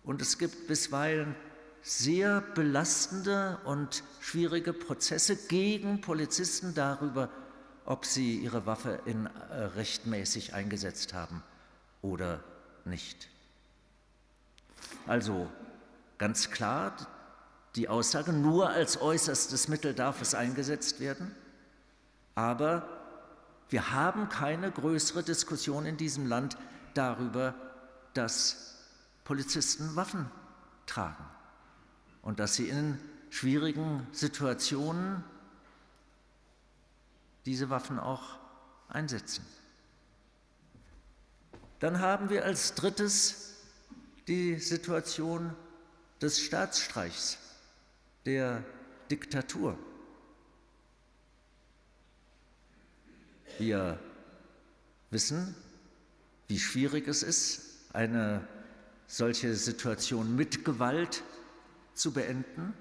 und es gibt bisweilen sehr belastende und schwierige Prozesse gegen Polizisten darüber, ob sie ihre Waffe in, äh, rechtmäßig eingesetzt haben oder nicht. Also ganz klar, die Aussage, nur als äußerstes Mittel darf es eingesetzt werden, aber wir haben keine größere Diskussion in diesem Land darüber, dass Polizisten Waffen tragen und dass sie in schwierigen Situationen diese Waffen auch einsetzen. Dann haben wir als drittes die Situation des Staatsstreichs der Diktatur. Wir wissen, wie schwierig es ist, eine solche Situation mit Gewalt zu beenden.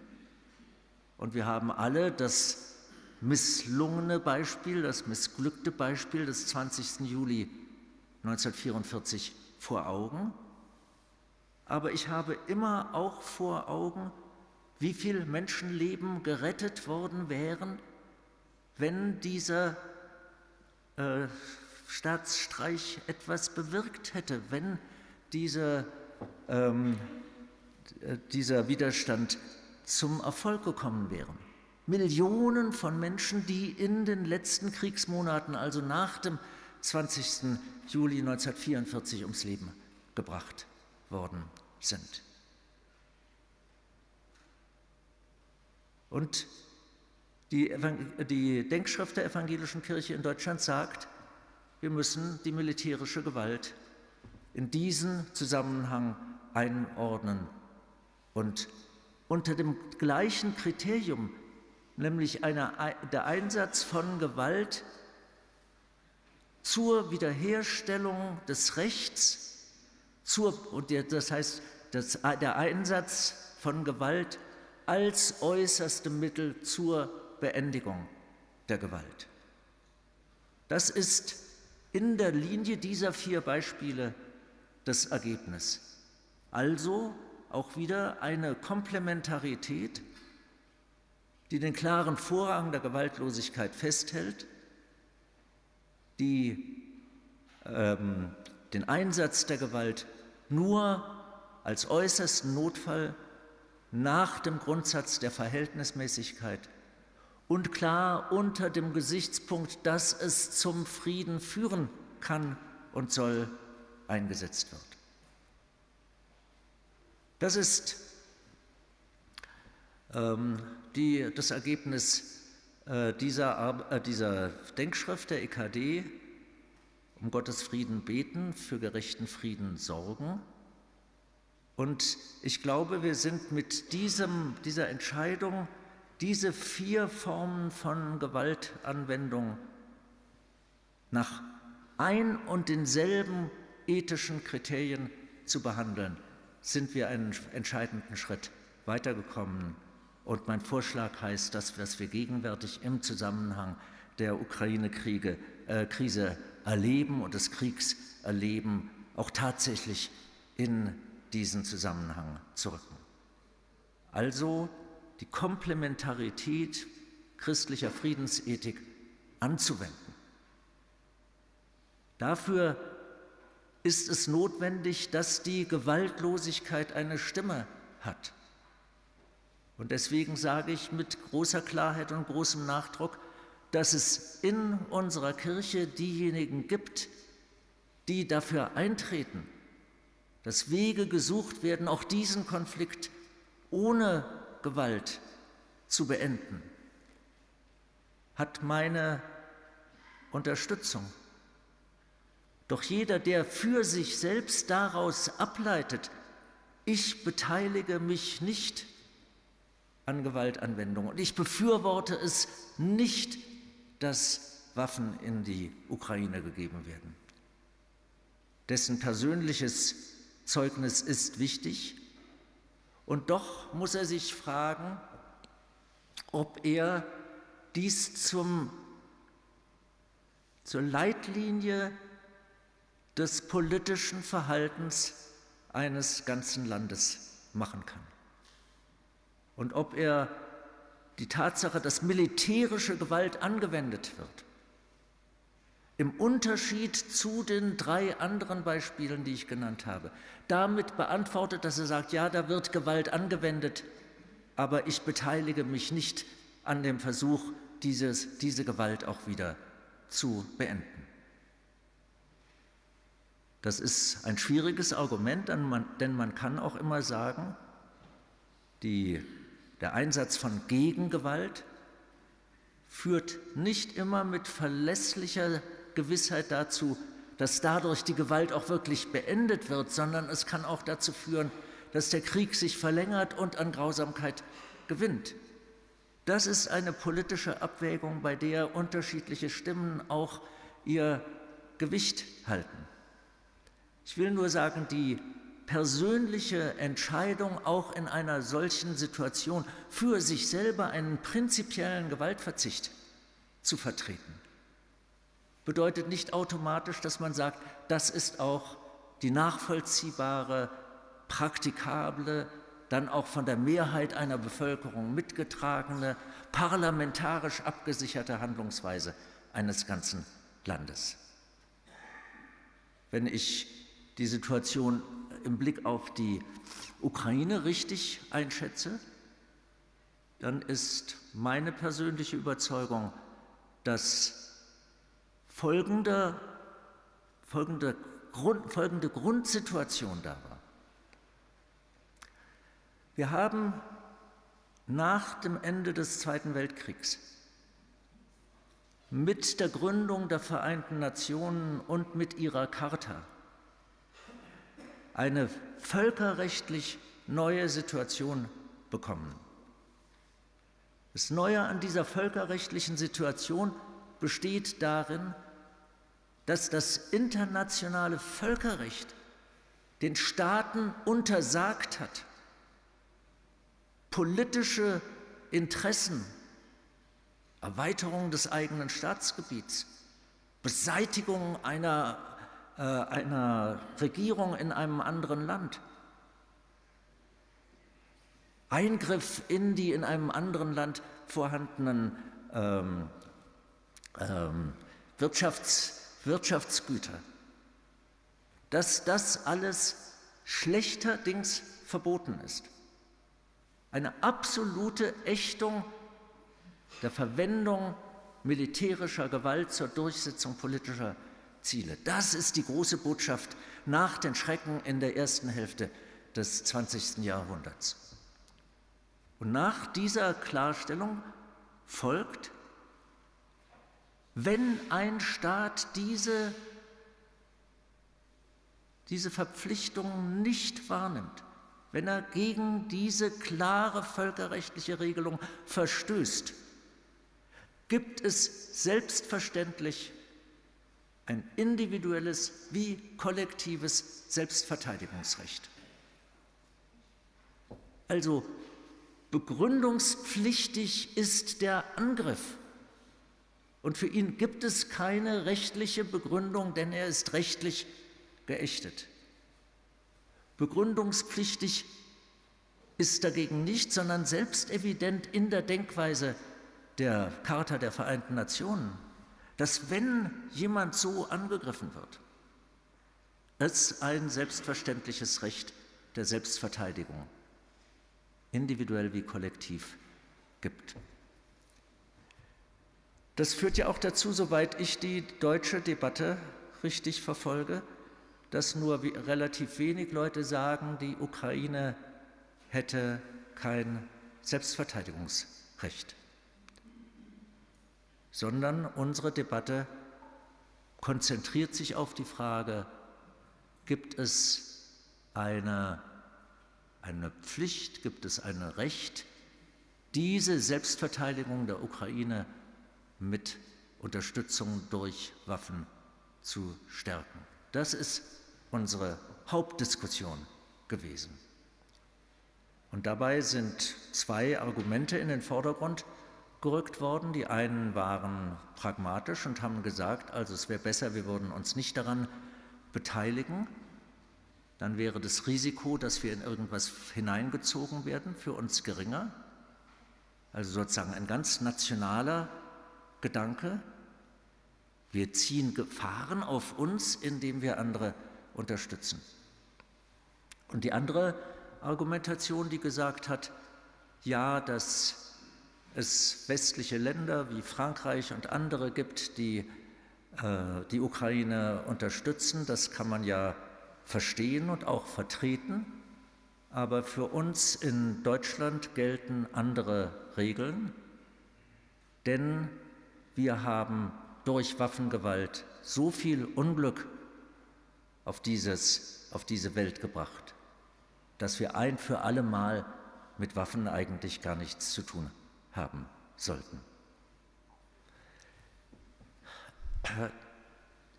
Und wir haben alle das misslungene Beispiel, das missglückte Beispiel des 20. Juli 1944 vor Augen. Aber ich habe immer auch vor Augen, wie viele Menschenleben gerettet worden wären, wenn dieser äh, Staatsstreich etwas bewirkt hätte, wenn diese, ähm, dieser Widerstand zum Erfolg gekommen wäre. Millionen von Menschen, die in den letzten Kriegsmonaten, also nach dem 20. Juli 1944, ums Leben gebracht worden sind. Und die, die Denkschrift der evangelischen Kirche in Deutschland sagt, wir müssen die militärische Gewalt in diesen Zusammenhang einordnen und unter dem gleichen Kriterium, nämlich eine, der Einsatz von Gewalt zur Wiederherstellung des Rechts, zur, das heißt das, der Einsatz von Gewalt als äußerste Mittel zur Beendigung der Gewalt. Das ist in der Linie dieser vier Beispiele das Ergebnis. Also auch wieder eine Komplementarität, die den klaren Vorrang der Gewaltlosigkeit festhält, die ähm, den Einsatz der Gewalt nur als äußersten Notfall nach dem Grundsatz der Verhältnismäßigkeit und klar unter dem Gesichtspunkt, dass es zum Frieden führen kann und soll, eingesetzt wird. Das ist ähm, die, das Ergebnis äh, dieser, äh, dieser Denkschrift der EKD, um Gottes Frieden beten, für gerechten Frieden sorgen. Und ich glaube, wir sind mit diesem, dieser Entscheidung, diese vier Formen von Gewaltanwendung nach ein und denselben ethischen Kriterien zu behandeln, sind wir einen entscheidenden Schritt weitergekommen. Und mein Vorschlag heißt, dass was wir gegenwärtig im Zusammenhang der Ukraine-Krise äh, erleben und des Kriegs erleben, auch tatsächlich in diesen Zusammenhang zu rücken. Also die Komplementarität christlicher Friedensethik anzuwenden. Dafür ist es notwendig, dass die Gewaltlosigkeit eine Stimme hat. Und deswegen sage ich mit großer Klarheit und großem Nachdruck, dass es in unserer Kirche diejenigen gibt, die dafür eintreten, dass Wege gesucht werden, auch diesen Konflikt ohne Gewalt zu beenden, hat meine Unterstützung. Doch jeder, der für sich selbst daraus ableitet, ich beteilige mich nicht an Gewaltanwendung und ich befürworte es nicht, dass Waffen in die Ukraine gegeben werden. Dessen persönliches Zeugnis ist wichtig und doch muss er sich fragen, ob er dies zum, zur Leitlinie des politischen Verhaltens eines ganzen Landes machen kann. Und ob er die Tatsache, dass militärische Gewalt angewendet wird, im Unterschied zu den drei anderen Beispielen, die ich genannt habe, damit beantwortet, dass er sagt, ja, da wird Gewalt angewendet, aber ich beteilige mich nicht an dem Versuch, dieses, diese Gewalt auch wieder zu beenden. Das ist ein schwieriges Argument, denn man, denn man kann auch immer sagen, die, der Einsatz von Gegengewalt führt nicht immer mit verlässlicher Gewissheit dazu, dass dadurch die Gewalt auch wirklich beendet wird, sondern es kann auch dazu führen, dass der Krieg sich verlängert und an Grausamkeit gewinnt. Das ist eine politische Abwägung, bei der unterschiedliche Stimmen auch ihr Gewicht halten. Ich will nur sagen, die persönliche Entscheidung auch in einer solchen Situation für sich selber einen prinzipiellen Gewaltverzicht zu vertreten, bedeutet nicht automatisch, dass man sagt, das ist auch die nachvollziehbare, praktikable, dann auch von der Mehrheit einer Bevölkerung mitgetragene, parlamentarisch abgesicherte Handlungsweise eines ganzen Landes. Wenn ich die Situation im Blick auf die Ukraine richtig einschätze, dann ist meine persönliche Überzeugung, dass folgende, folgende, Grund, folgende Grundsituation da war. Wir haben nach dem Ende des Zweiten Weltkriegs mit der Gründung der Vereinten Nationen und mit ihrer Charta eine völkerrechtlich neue Situation bekommen. Das Neue an dieser völkerrechtlichen Situation besteht darin, dass das internationale Völkerrecht den Staaten untersagt hat, politische Interessen, Erweiterung des eigenen Staatsgebiets, Beseitigung einer einer Regierung in einem anderen Land. Eingriff in die in einem anderen Land vorhandenen ähm, ähm, Wirtschafts, Wirtschaftsgüter. Dass das alles schlechterdings verboten ist. Eine absolute Ächtung der Verwendung militärischer Gewalt zur Durchsetzung politischer Ziele. Das ist die große Botschaft nach den Schrecken in der ersten Hälfte des 20. Jahrhunderts. Und nach dieser Klarstellung folgt, wenn ein Staat diese, diese Verpflichtungen nicht wahrnimmt, wenn er gegen diese klare völkerrechtliche Regelung verstößt, gibt es selbstverständlich ein individuelles wie kollektives Selbstverteidigungsrecht. Also begründungspflichtig ist der Angriff. Und für ihn gibt es keine rechtliche Begründung, denn er ist rechtlich geächtet. Begründungspflichtig ist dagegen nicht, sondern selbstevident in der Denkweise der Charta der Vereinten Nationen, dass wenn jemand so angegriffen wird, es ein selbstverständliches Recht der Selbstverteidigung, individuell wie kollektiv, gibt. Das führt ja auch dazu, soweit ich die deutsche Debatte richtig verfolge, dass nur relativ wenig Leute sagen, die Ukraine hätte kein Selbstverteidigungsrecht, sondern unsere Debatte konzentriert sich auf die Frage, gibt es eine, eine Pflicht, gibt es ein Recht, diese Selbstverteidigung der Ukraine mit Unterstützung durch Waffen zu stärken. Das ist unsere Hauptdiskussion gewesen. Und dabei sind zwei Argumente in den Vordergrund gerückt worden. Die einen waren pragmatisch und haben gesagt, also es wäre besser, wir würden uns nicht daran beteiligen. Dann wäre das Risiko, dass wir in irgendwas hineingezogen werden, für uns geringer. Also sozusagen ein ganz nationaler Gedanke. Wir ziehen Gefahren auf uns, indem wir andere unterstützen. Und die andere Argumentation, die gesagt hat, ja, dass es westliche Länder wie Frankreich und andere gibt, die äh, die Ukraine unterstützen, das kann man ja verstehen und auch vertreten. Aber für uns in Deutschland gelten andere Regeln, denn wir haben durch Waffengewalt so viel Unglück auf, dieses, auf diese Welt gebracht, dass wir ein für alle Mal mit Waffen eigentlich gar nichts zu tun haben sollten.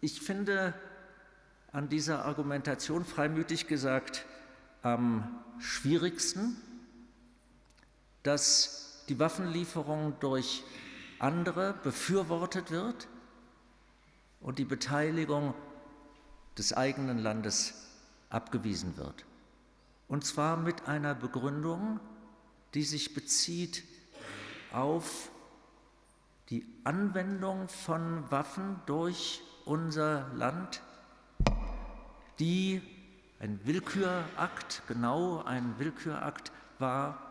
Ich finde an dieser Argumentation freimütig gesagt am schwierigsten, dass die Waffenlieferung durch andere befürwortet wird und die Beteiligung des eigenen Landes abgewiesen wird. Und zwar mit einer Begründung, die sich bezieht auf die Anwendung von Waffen durch unser Land, die ein Willkürakt, genau ein Willkürakt war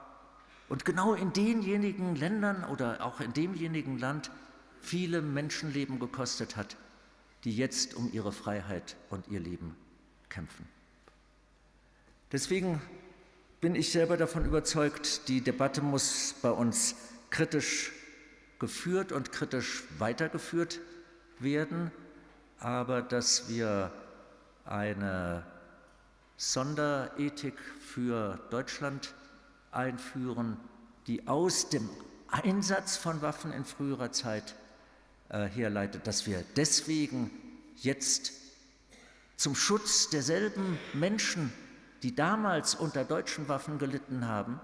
und genau in denjenigen Ländern oder auch in demjenigen Land viele Menschenleben gekostet hat, die jetzt um ihre Freiheit und ihr Leben kämpfen. Deswegen bin ich selber davon überzeugt, die Debatte muss bei uns kritisch geführt und kritisch weitergeführt werden, aber dass wir eine Sonderethik für Deutschland einführen, die aus dem Einsatz von Waffen in früherer Zeit äh, herleitet, dass wir deswegen jetzt zum Schutz derselben Menschen, die damals unter deutschen Waffen gelitten haben,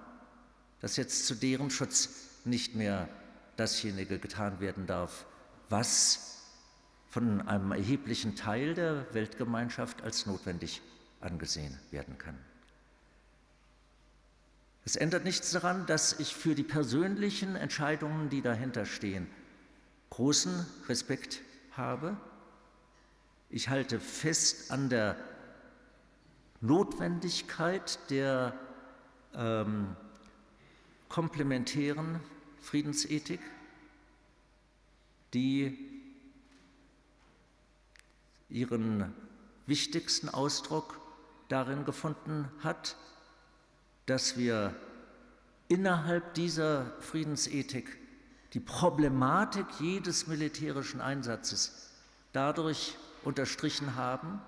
dass jetzt zu deren Schutz nicht mehr dasjenige getan werden darf, was von einem erheblichen Teil der Weltgemeinschaft als notwendig angesehen werden kann. Es ändert nichts daran, dass ich für die persönlichen Entscheidungen, die dahinter stehen, großen Respekt habe. Ich halte fest an der Notwendigkeit der ähm, komplementären Friedensethik, die ihren wichtigsten Ausdruck darin gefunden hat, dass wir innerhalb dieser Friedensethik die Problematik jedes militärischen Einsatzes dadurch unterstrichen haben,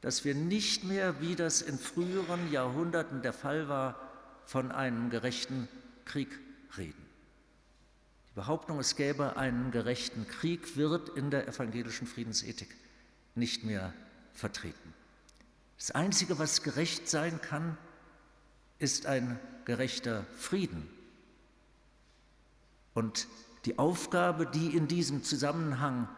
dass wir nicht mehr, wie das in früheren Jahrhunderten der Fall war, von einem gerechten Krieg reden. Die Behauptung, es gäbe einen gerechten Krieg, wird in der evangelischen Friedensethik nicht mehr vertreten. Das Einzige, was gerecht sein kann, ist ein gerechter Frieden. Und die Aufgabe, die in diesem Zusammenhang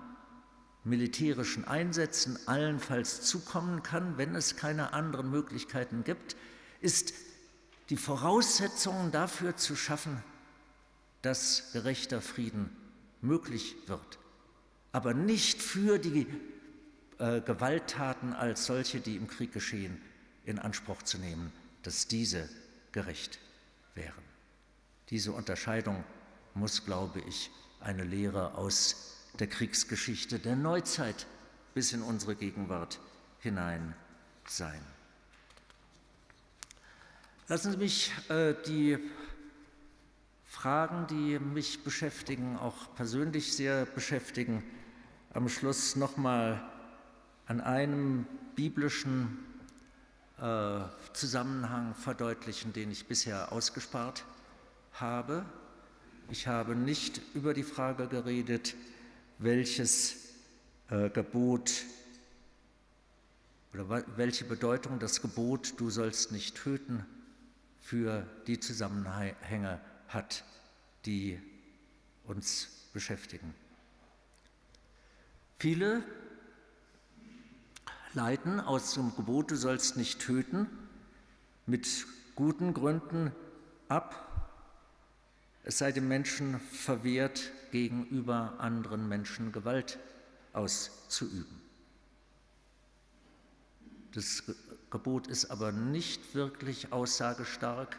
militärischen Einsätzen allenfalls zukommen kann, wenn es keine anderen Möglichkeiten gibt, ist die Voraussetzungen dafür zu schaffen, dass gerechter Frieden möglich wird, aber nicht für die äh, Gewalttaten als solche, die im Krieg geschehen, in Anspruch zu nehmen, dass diese gerecht wären. Diese Unterscheidung muss, glaube ich, eine Lehre aus der Kriegsgeschichte der Neuzeit bis in unsere Gegenwart hinein sein. Lassen Sie mich äh, die Fragen, die mich beschäftigen, auch persönlich sehr beschäftigen, am Schluss nochmal an einem biblischen äh, Zusammenhang verdeutlichen, den ich bisher ausgespart habe. Ich habe nicht über die Frage geredet, welches äh, Gebot oder welche Bedeutung das Gebot, du sollst nicht töten, für die Zusammenhänge hat, die uns beschäftigen. Viele leiten aus dem Gebot, du sollst nicht töten, mit guten Gründen ab, es sei dem Menschen verwehrt, gegenüber anderen Menschen Gewalt auszuüben. Das Gebot ist aber nicht wirklich aussagestark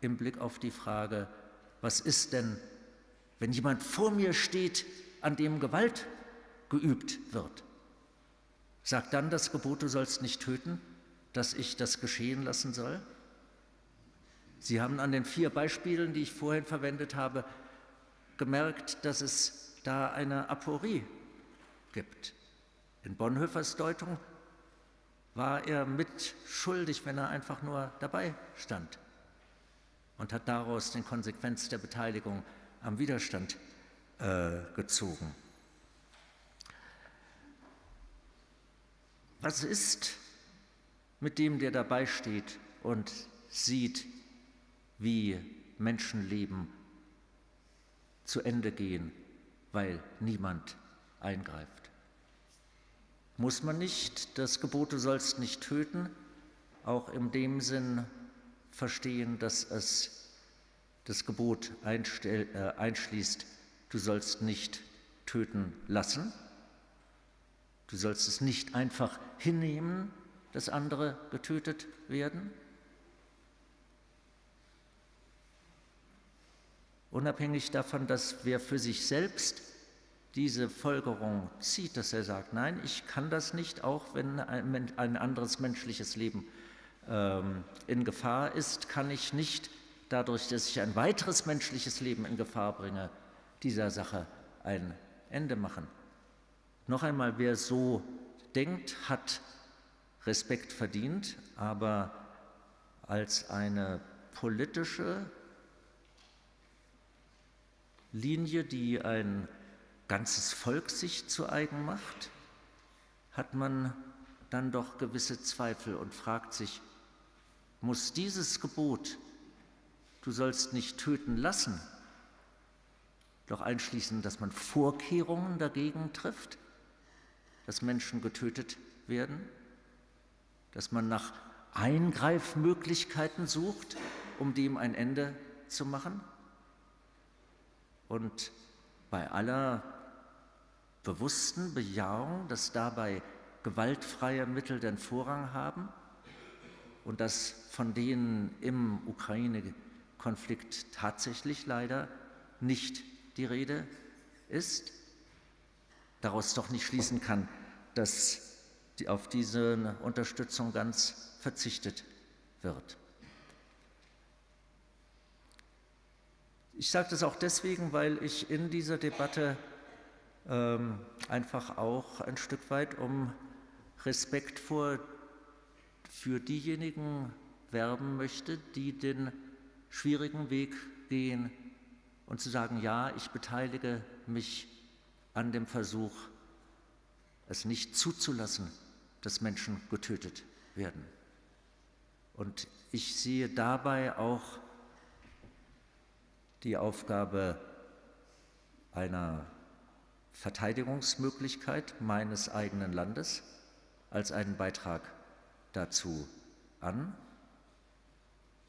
im Blick auf die Frage, was ist denn, wenn jemand vor mir steht, an dem Gewalt geübt wird? Sagt dann das Gebot, du sollst nicht töten, dass ich das geschehen lassen soll? Sie haben an den vier Beispielen, die ich vorhin verwendet habe, gemerkt, dass es da eine Aporie gibt. In Bonhoeffers Deutung war er mitschuldig, wenn er einfach nur dabei stand und hat daraus den Konsequenz der Beteiligung am Widerstand äh, gezogen. Was ist mit dem, der dabei steht und sieht, wie Menschenleben zu Ende gehen, weil niemand eingreift. Muss man nicht. Das Gebot, du sollst nicht töten, auch in dem Sinn verstehen, dass es das Gebot einstell, äh, einschließt, du sollst nicht töten lassen, du sollst es nicht einfach hinnehmen, dass andere getötet werden? Unabhängig davon, dass wer für sich selbst diese Folgerung zieht, dass er sagt, nein, ich kann das nicht, auch wenn ein, anderes menschliches Leben ähm, in Gefahr ist, kann ich nicht dadurch, dass ich ein weiteres menschliches Leben in Gefahr bringe, dieser Sache ein Ende machen. Noch einmal, wer so denkt, hat Respekt verdient, aber als eine politische Linie, die ein ganzes Volk sich zu eigen macht, hat man dann doch gewisse Zweifel und fragt sich, muss dieses Gebot, du sollst nicht töten lassen, doch einschließen, dass man Vorkehrungen dagegen trifft, dass Menschen getötet werden, dass man nach Eingreifmöglichkeiten sucht, um dem ein Ende zu machen? Und bei aller bewussten Bejahung, dass dabei gewaltfreie Mittel den Vorrang haben und dass von den im Ukraine Konflikt tatsächlich leider nicht die Rede ist, daraus doch nicht schließen kann, dass auf diese Unterstützung ganz verzichtet wird. Ich sage das auch deswegen, weil ich in dieser Debatte einfach auch ein Stück weit um Respekt vor, für diejenigen werben möchte, die den schwierigen Weg gehen und zu sagen, ja, ich beteilige mich an dem Versuch, es nicht zuzulassen, dass Menschen getötet werden. Und ich sehe dabei auch die Aufgabe einer Verteidigungsmöglichkeit meines eigenen Landes als einen Beitrag dazu an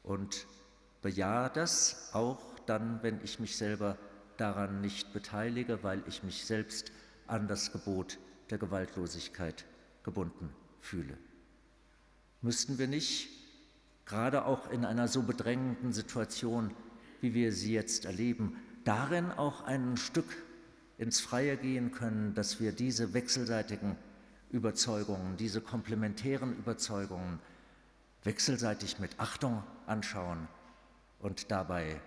und bejahe das auch dann, wenn ich mich selber daran nicht beteilige, weil ich mich selbst an das Gebot der Gewaltlosigkeit gebunden fühle. Müssten wir nicht, gerade auch in einer so bedrängenden Situation, wie wir sie jetzt erleben, darin auch ein Stück ins Freie gehen können, dass wir diese wechselseitigen Überzeugungen, diese komplementären Überzeugungen wechselseitig mit Achtung anschauen und dabei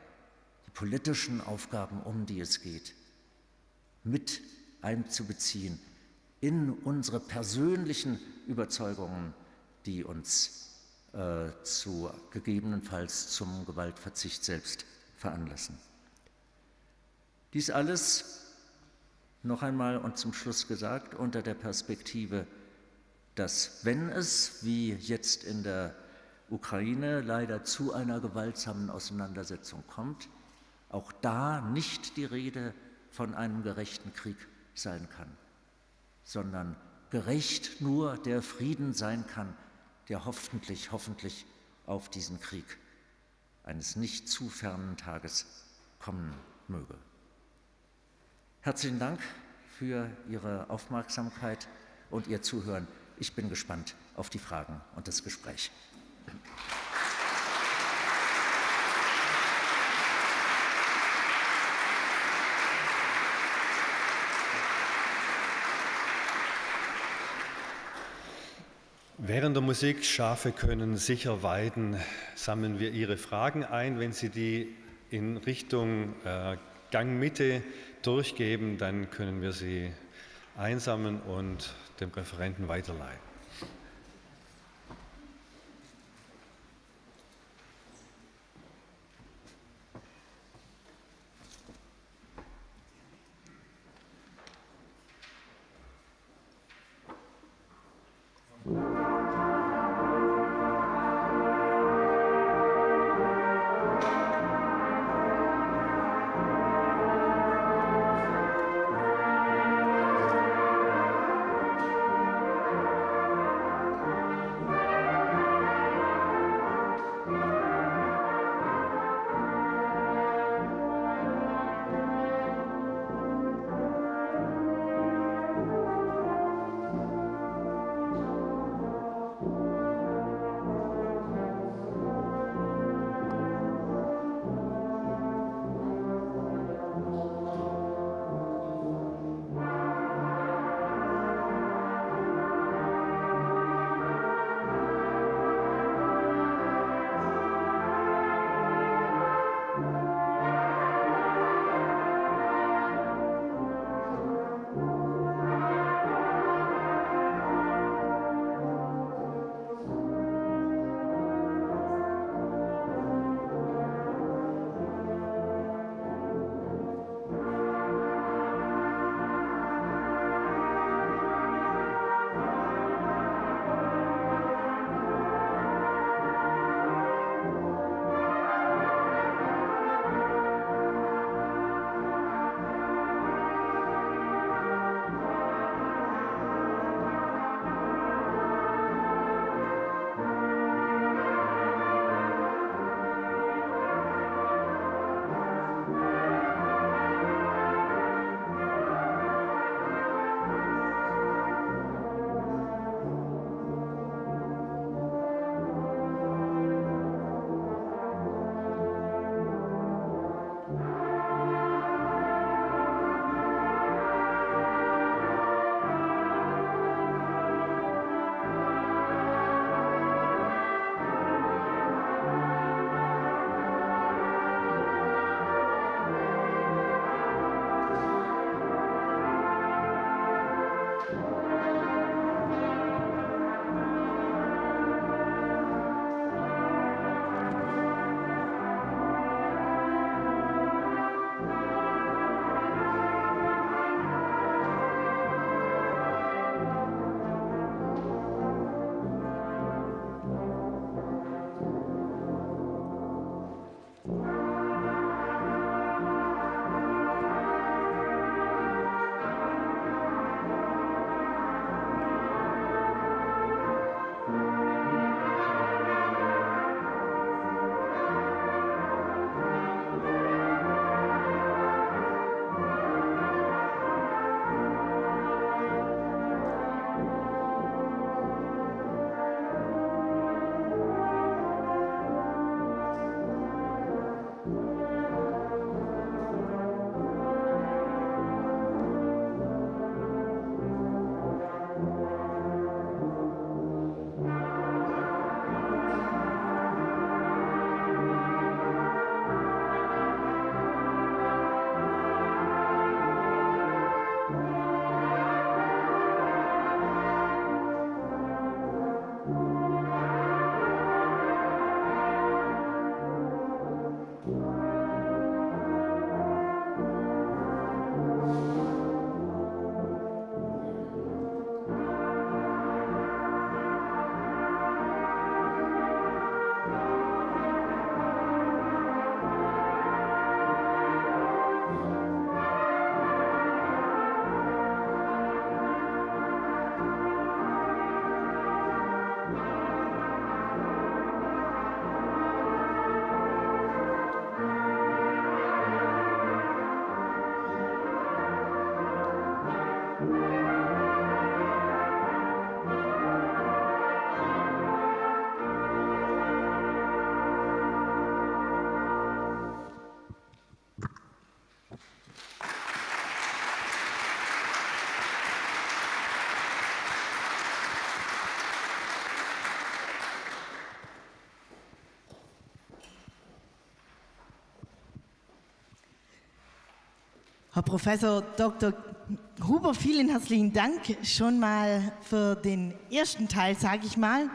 die politischen Aufgaben, um die es geht, mit einzubeziehen in unsere persönlichen Überzeugungen, die uns äh, zu gegebenenfalls zum Gewaltverzicht selbst veranlassen. Dies alles noch einmal und zum Schluss gesagt unter der Perspektive, dass wenn es, wie jetzt in der Ukraine, leider zu einer gewaltsamen Auseinandersetzung kommt, auch da nicht die Rede von einem gerechten Krieg sein kann, sondern gerecht nur der Frieden sein kann, der hoffentlich, hoffentlich auf diesen Krieg eines nicht zu fernen Tages kommen möge. Herzlichen Dank für Ihre Aufmerksamkeit und Ihr Zuhören. Ich bin gespannt auf die Fragen und das Gespräch. Während der Musik Schafe können sicher weiden, sammeln wir Ihre Fragen ein. Wenn Sie die in Richtung äh, Gangmitte durchgeben, dann können wir sie einsammeln und dem Referenten weiterleiten. Herr Professor Dr. Huber, vielen herzlichen Dank schon mal für den ersten Teil, sage ich mal,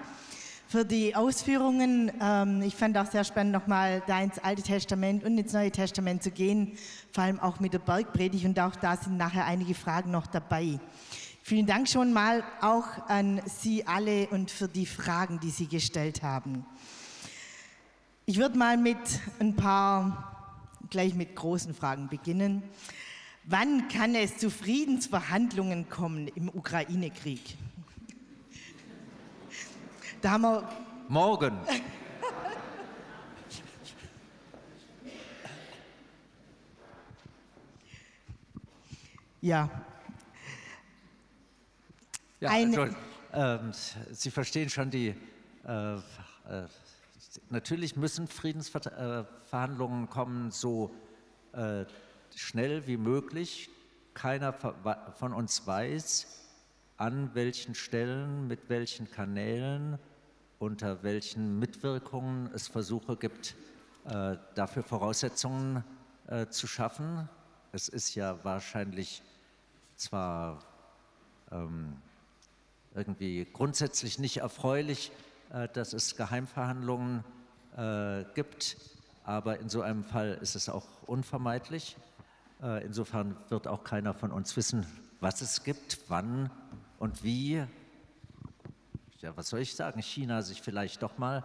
für die Ausführungen. Ähm, ich fand auch sehr spannend, nochmal da ins Alte Testament und ins Neue Testament zu gehen, vor allem auch mit der Bergpredigt und auch da sind nachher einige Fragen noch dabei. Vielen Dank schon mal auch an Sie alle und für die Fragen, die Sie gestellt haben. Ich würde mal mit ein paar, gleich mit großen Fragen beginnen. Wann kann es zu Friedensverhandlungen kommen im Ukraine-Krieg? Da haben wir. Morgen. ja. ja Eine, ähm, Sie verstehen schon die. Äh, äh, natürlich müssen Friedensverhandlungen kommen, so äh, schnell wie möglich. Keiner von uns weiß, an welchen Stellen, mit welchen Kanälen, unter welchen Mitwirkungen es Versuche gibt, äh, dafür Voraussetzungen äh, zu schaffen. Es ist ja wahrscheinlich zwar ähm, irgendwie grundsätzlich nicht erfreulich, äh, dass es Geheimverhandlungen gibt, aber in so einem Fall ist es auch unvermeidlich. Äh, insofern wird auch keiner von uns wissen, was es gibt, wann und wie. Ja, was soll ich sagen? China sich vielleicht doch mal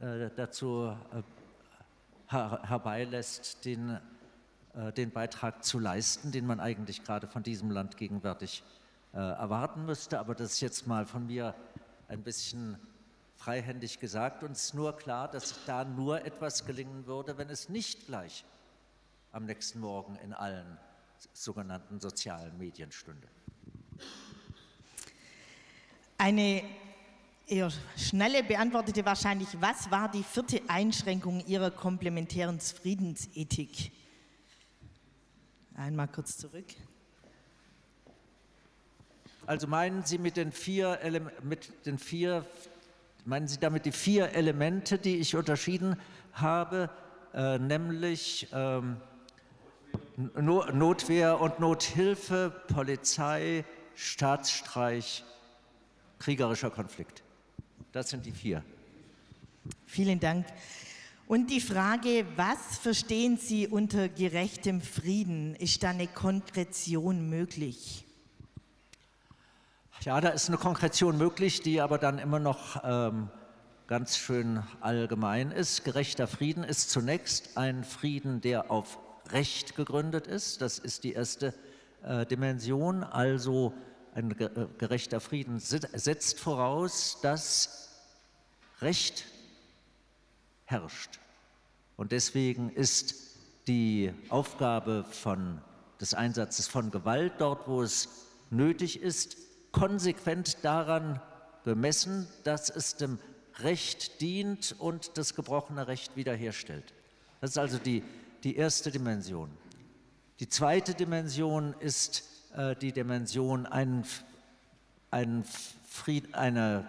äh, dazu äh, herbeilässt, den, den Beitrag zu leisten, den man eigentlich gerade von diesem Land gegenwärtig erwarten müsste. Aber das ist jetzt mal von mir ein bisschen freihändig gesagt. Uns ist nur klar, dass da nur etwas gelingen würde, wenn es nicht gleich am nächsten Morgen in allen sogenannten sozialen Medien stünde. Eine eher schnelle beantwortete wahrscheinlich, was war die vierte Einschränkung Ihrer komplementären Friedensethik? Einmal kurz zurück. Also meinen Sie mit den vier, mit den vier meinen Sie damit die vier Elemente, die ich unterschieden habe, äh, nämlich ähm, Notwehr und Nothilfe, Polizei, Staatsstreich, kriegerischer Konflikt. Das sind die vier. Vielen Dank. Und die Frage, was verstehen Sie unter gerechtem Frieden? Ist da eine Konkretion möglich? Ja, da ist eine Konkretion möglich, die aber dann immer noch ähm, ganz schön allgemein ist. Gerechter Frieden ist zunächst ein Frieden, der auf Recht gegründet ist. Das ist die erste äh, Dimension. Also ein äh, gerechter Frieden setzt voraus, dass Recht herrscht. Und deswegen ist die Aufgabe von, des Einsatzes von Gewalt dort, wo es nötig ist, konsequent daran bemessen, dass es dem Recht dient und das gebrochene Recht wiederherstellt. Das ist also die die erste Dimension. Die zweite Dimension ist äh, die Dimension, ein, ein Fried, eine,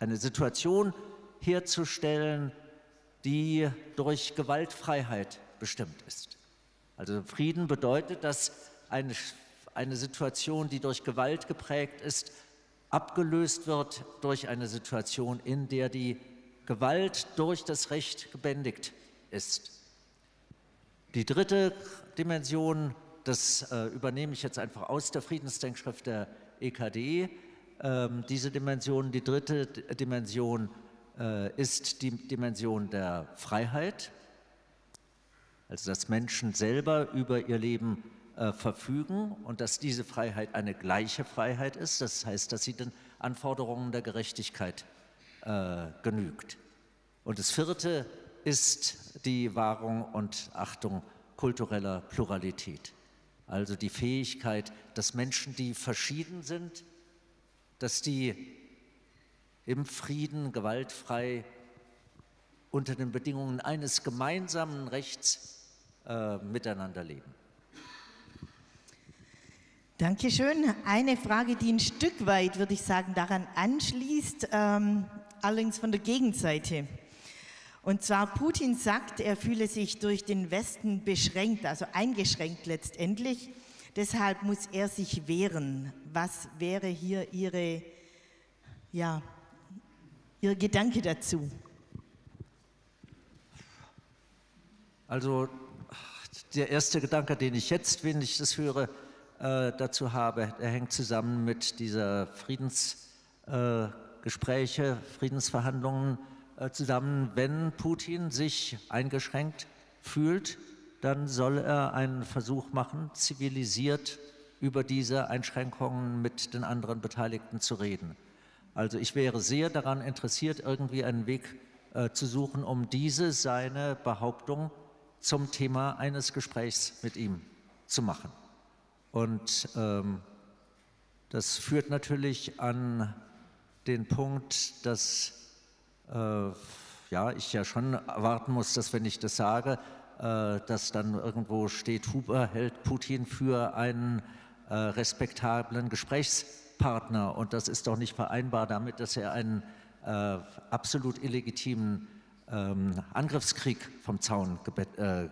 eine Situation herzustellen, die durch Gewaltfreiheit bestimmt ist. Also Frieden bedeutet, dass eine, eine Situation, die durch Gewalt geprägt ist, abgelöst wird durch eine Situation, in der die Gewalt durch das Recht gebändigt ist. Die dritte Dimension, das äh, übernehme ich jetzt einfach aus der Friedensdenkschrift der EKD. Ähm, diese Dimension, die dritte Dimension äh, ist die Dimension der Freiheit, also dass Menschen selber über ihr Leben äh, verfügen und dass diese Freiheit eine gleiche Freiheit ist. Das heißt, dass sie den Anforderungen der Gerechtigkeit äh, genügt. Und das vierte ist die Wahrung und Achtung kultureller Pluralität. Also die Fähigkeit, dass Menschen, die verschieden sind, dass die im Frieden gewaltfrei unter den Bedingungen eines gemeinsamen Rechts äh, miteinander leben. Dankeschön. Eine Frage, die ein Stück weit, würde ich sagen, daran anschließt, ähm, allerdings von der Gegenseite. Und zwar Putin sagt, er fühle sich durch den Westen beschränkt, also eingeschränkt letztendlich. Deshalb muss er sich wehren. Was wäre hier Ihre, ja, Ihr Gedanke dazu? Also der erste Gedanke, den ich jetzt, wenn ich das höre, äh, dazu habe, der hängt zusammen mit dieser Friedensgespräche, äh, Friedensverhandlungen zusammen. Wenn Putin sich eingeschränkt fühlt, dann soll er einen Versuch machen, zivilisiert über diese Einschränkungen mit den anderen Beteiligten zu reden. Also ich wäre sehr daran interessiert, irgendwie einen Weg äh, zu suchen, um diese seine Behauptung zum Thema eines Gesprächs mit ihm zu machen. Und ähm, das führt natürlich an den Punkt, dass äh, ja, ich ja schon erwarten muss, dass wenn ich das sage, äh, dass dann irgendwo steht, Huber hält Putin für einen äh, respektablen Gesprächspartner. Und das ist doch nicht vereinbar damit, dass er einen äh, absolut illegitimen ähm, Angriffskrieg vom Zaun äh,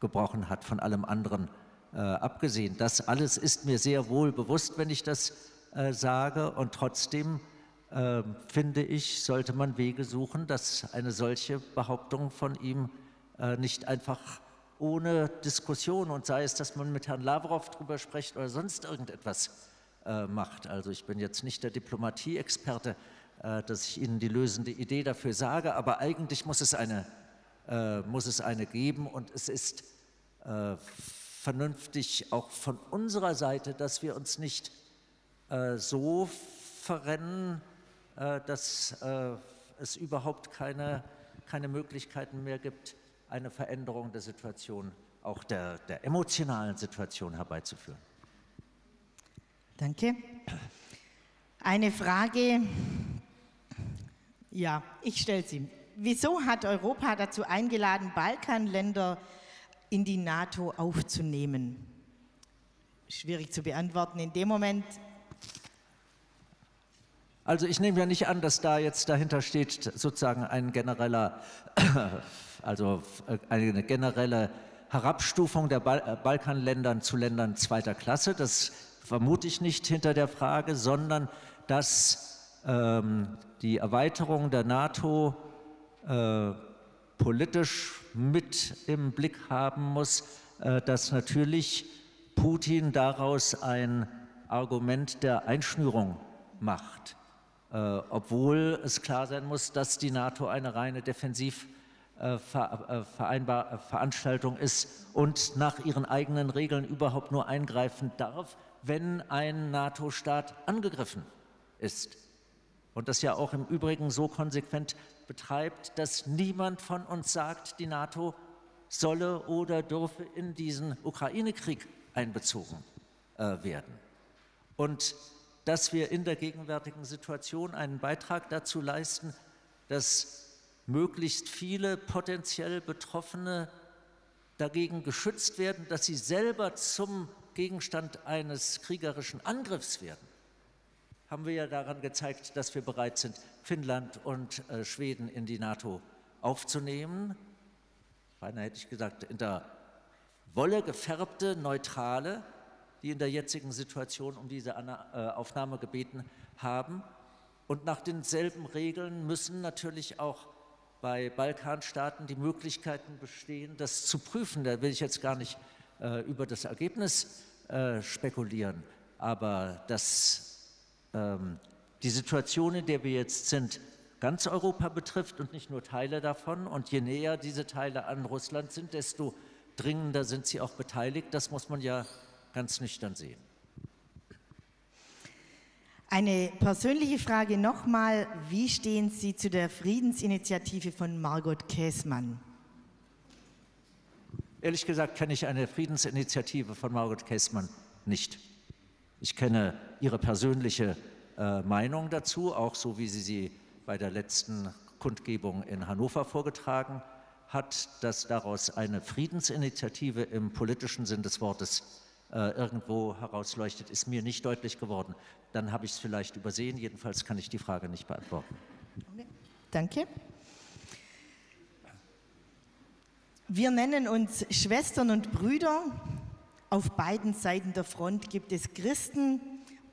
gebrochen hat, von allem anderen äh, abgesehen. Das alles ist mir sehr wohl bewusst, wenn ich das sage. Und trotzdem äh, finde ich, sollte man Wege suchen, dass eine solche Behauptung von ihm äh, nicht einfach ohne Diskussion und sei es, dass man mit Herrn Lavrov drüber spricht oder sonst irgendetwas äh, macht. Also ich bin jetzt nicht der Diplomatie-Experte, äh, dass ich Ihnen die lösende Idee dafür sage, aber eigentlich muss es eine, äh, muss es eine geben und es ist äh, vernünftig auch von unserer Seite, dass wir uns nicht so verrennen, dass es überhaupt keine, keine Möglichkeiten mehr gibt, eine Veränderung der Situation, auch der, der emotionalen Situation herbeizuführen. Danke. Eine Frage, ja, ich stelle sie. Wieso hat Europa dazu eingeladen, Balkanländer in die NATO aufzunehmen? Schwierig zu beantworten in dem Moment. Also ich nehme ja nicht an, dass da jetzt dahinter steht sozusagen ein genereller also äh, eine generelle Herabstufung der äh, Balkanländern zu Ländern zweiter Klasse. Das vermute ich nicht hinter der Frage, sondern dass ähm, die Erweiterung der NATO äh, politisch mit im Blick haben muss, äh, dass natürlich Putin daraus ein Argument der Einschnürung macht, obwohl es klar sein muss, dass die NATO eine reine Defensiv- äh, äh, äh, ist und nach ihren eigenen Regeln überhaupt nur eingreifen darf, wenn ein NATO-Staat angegriffen ist. Und das ja auch im Übrigen so konsequent betreibt, dass niemand von uns sagt, die NATO solle oder dürfe in diesen Ukraine-Krieg einbezogen äh, werden. Und dass wir in der gegenwärtigen Situation einen Beitrag dazu leisten, dass möglichst viele potenziell Betroffene dagegen geschützt werden, dass sie selber zum Gegenstand eines kriegerischen Angriffs werden, haben wir ja daran gezeigt, dass wir bereit sind, Finnland und äh, Schweden in die NATO aufzunehmen. Beinahe hätte ich gesagt, in der Wolle gefärbte Neutrale, die in der jetzigen Situation um diese äh, Aufnahme gebeten haben. Und nach denselben Regeln müssen natürlich auch bei Balkanstaaten die Möglichkeiten bestehen, das zu prüfen. Da will ich jetzt gar nicht äh, über das Ergebnis äh, spekulieren, aber dass ähm, die Situation, in der wir jetzt sind, ganz Europa betrifft und nicht nur Teile davon. Und je näher diese Teile an Russland sind, desto dringender sind sie auch beteiligt. Das muss man ja ganz nüchtern sehen. Eine persönliche Frage nochmal. Wie stehen Sie zu der Friedensinitiative von Margot Käßmann? Ehrlich gesagt kenne ich eine Friedensinitiative von Margot Käßmann nicht. Ich kenne ihre persönliche äh, Meinung dazu, auch so wie sie sie bei der letzten Kundgebung in Hannover vorgetragen hat, dass daraus eine Friedensinitiative im politischen Sinn des Wortes äh, irgendwo herausleuchtet, ist mir nicht deutlich geworden. Dann habe ich es vielleicht übersehen. Jedenfalls kann ich die Frage nicht beantworten. Okay. Danke. Wir nennen uns Schwestern und Brüder. Auf beiden Seiten der Front gibt es Christen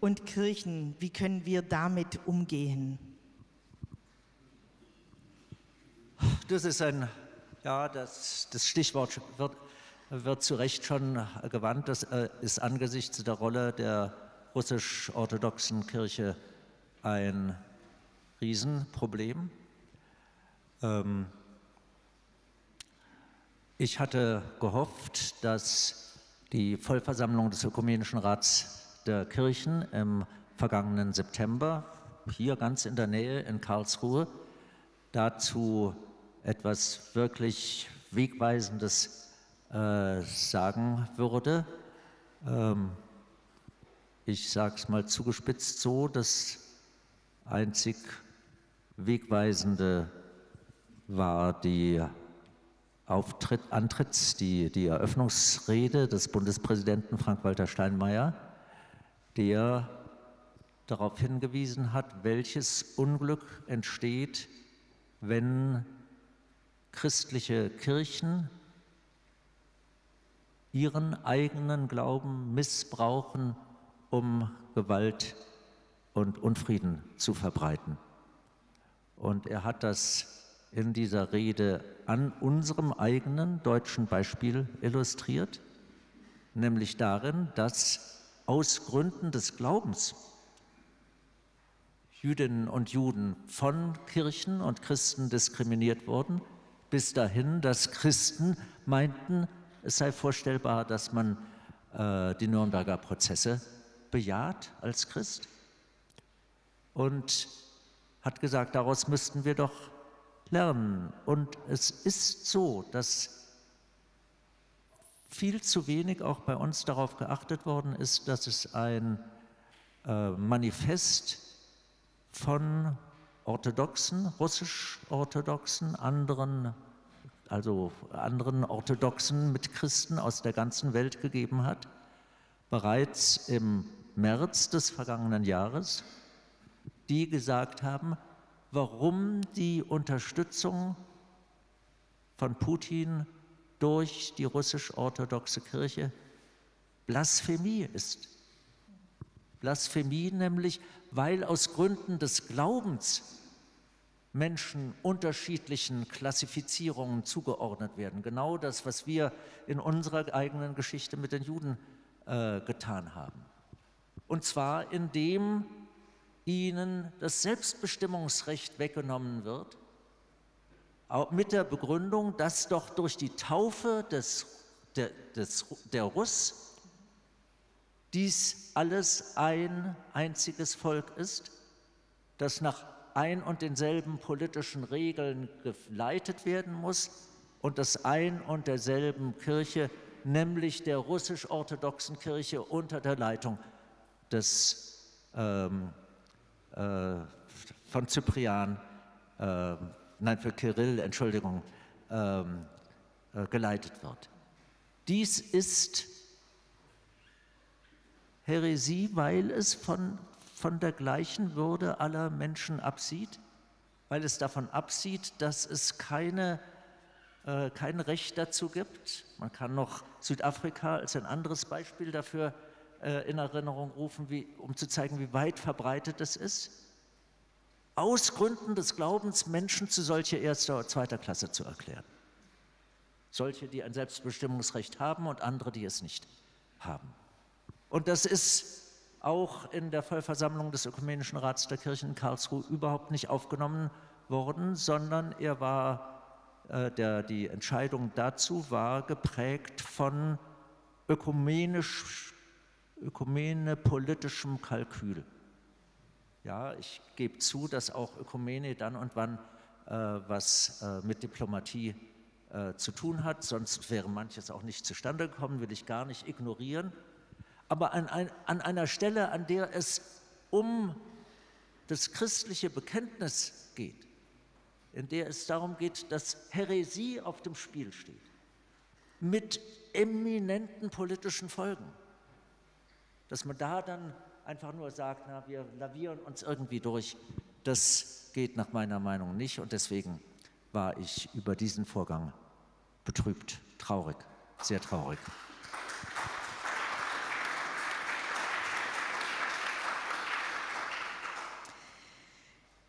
und Kirchen. Wie können wir damit umgehen? Das ist ein, ja, das, das Stichwort wird, wird zu Recht schon gewandt. Das ist angesichts der Rolle der russisch-orthodoxen Kirche ein Riesenproblem. Ähm, ich hatte gehofft, dass die Vollversammlung des Ökumenischen Rats der Kirchen im vergangenen September hier ganz in der Nähe in Karlsruhe dazu etwas wirklich Wegweisendes äh, sagen würde. Ähm, ich sage es mal zugespitzt so, das einzig Wegweisende war die Auftritt, Antritts, die, die Eröffnungsrede des Bundespräsidenten Frank-Walter Steinmeier, der darauf hingewiesen hat, welches Unglück entsteht, wenn christliche Kirchen ihren eigenen Glauben missbrauchen, um Gewalt und Unfrieden zu verbreiten. Und er hat das in dieser Rede an unserem eigenen deutschen Beispiel illustriert, nämlich darin, dass aus Gründen des Glaubens Jüdinnen und Juden von Kirchen und Christen diskriminiert wurden, bis dahin, dass Christen meinten, es sei vorstellbar, dass man äh, die Nürnberger Prozesse bejaht als Christ und hat gesagt, daraus müssten wir doch lernen. Und es ist so, dass viel zu wenig auch bei uns darauf geachtet worden ist, dass es ein äh, Manifest von orthodoxen, russisch-orthodoxen, anderen, also anderen orthodoxen Mitchristen aus der ganzen Welt gegeben hat, bereits im März des vergangenen Jahres, die gesagt haben, warum die Unterstützung von Putin durch die russisch-orthodoxe Kirche Blasphemie ist. Blasphemie nämlich, weil aus Gründen des Glaubens Menschen unterschiedlichen Klassifizierungen zugeordnet werden. Genau das, was wir in unserer eigenen Geschichte mit den Juden äh, getan haben. Und zwar indem ihnen das Selbstbestimmungsrecht weggenommen wird, mit der Begründung, dass doch durch die Taufe des, der, des, der Russ dies alles ein einziges Volk ist, das nach ein und denselben politischen Regeln geleitet werden muss und das ein und derselben Kirche, nämlich der russisch-orthodoxen Kirche unter der Leitung des ähm, äh, von Cyprian, äh, nein, für Kirill, Entschuldigung, ähm, äh, geleitet wird. Dies ist Häresie, weil es von, von der gleichen Würde aller Menschen absieht, weil es davon absieht, dass es keine, äh, kein Recht dazu gibt. Man kann noch Südafrika als ein anderes Beispiel dafür äh, in Erinnerung rufen, wie, um zu zeigen, wie weit verbreitet es ist. Aus Gründen des Glaubens Menschen zu solcher erster oder zweiter Klasse zu erklären. Solche, die ein Selbstbestimmungsrecht haben und andere, die es nicht haben. Und das ist auch in der Vollversammlung des Ökumenischen Rats der Kirchen in Karlsruhe überhaupt nicht aufgenommen worden, sondern er war, äh, der, die Entscheidung dazu war geprägt von ökumenisch Ökumene politischem Kalkül. Ja, ich gebe zu, dass auch Ökumene dann und wann äh, was äh, mit Diplomatie äh, zu tun hat, sonst wäre manches auch nicht zustande gekommen, will ich gar nicht ignorieren. Aber an, ein, an einer Stelle, an der es um das christliche Bekenntnis geht, in der es darum geht, dass Häresie auf dem Spiel steht, mit eminenten politischen Folgen dass man da dann einfach nur sagt, na, wir lavieren uns irgendwie durch, das geht nach meiner Meinung nicht und deswegen war ich über diesen Vorgang betrübt, traurig, sehr traurig.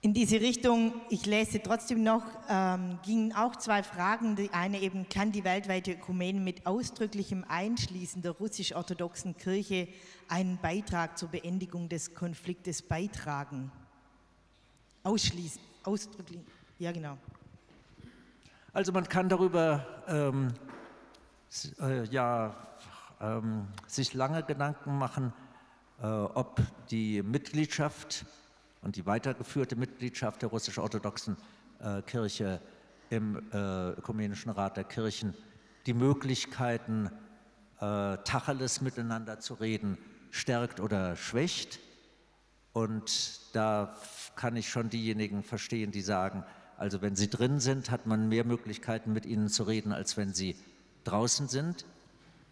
In diese Richtung, ich lese trotzdem noch, ähm, gingen auch zwei Fragen. Die eine eben, kann die weltweite Ökumene mit ausdrücklichem Einschließen der russisch-orthodoxen Kirche einen Beitrag zur Beendigung des Konfliktes beitragen? Ausschließen, ausdrücklich, ja genau. Also man kann darüber ähm, äh, ja, ähm, sich lange Gedanken machen, äh, ob die Mitgliedschaft und die weitergeführte Mitgliedschaft der russisch-orthodoxen äh, Kirche im äh, Ökumenischen Rat der Kirchen die Möglichkeiten, äh, Tacheles miteinander zu reden, stärkt oder schwächt. Und da kann ich schon diejenigen verstehen, die sagen, also wenn sie drin sind, hat man mehr Möglichkeiten mit ihnen zu reden, als wenn sie draußen sind.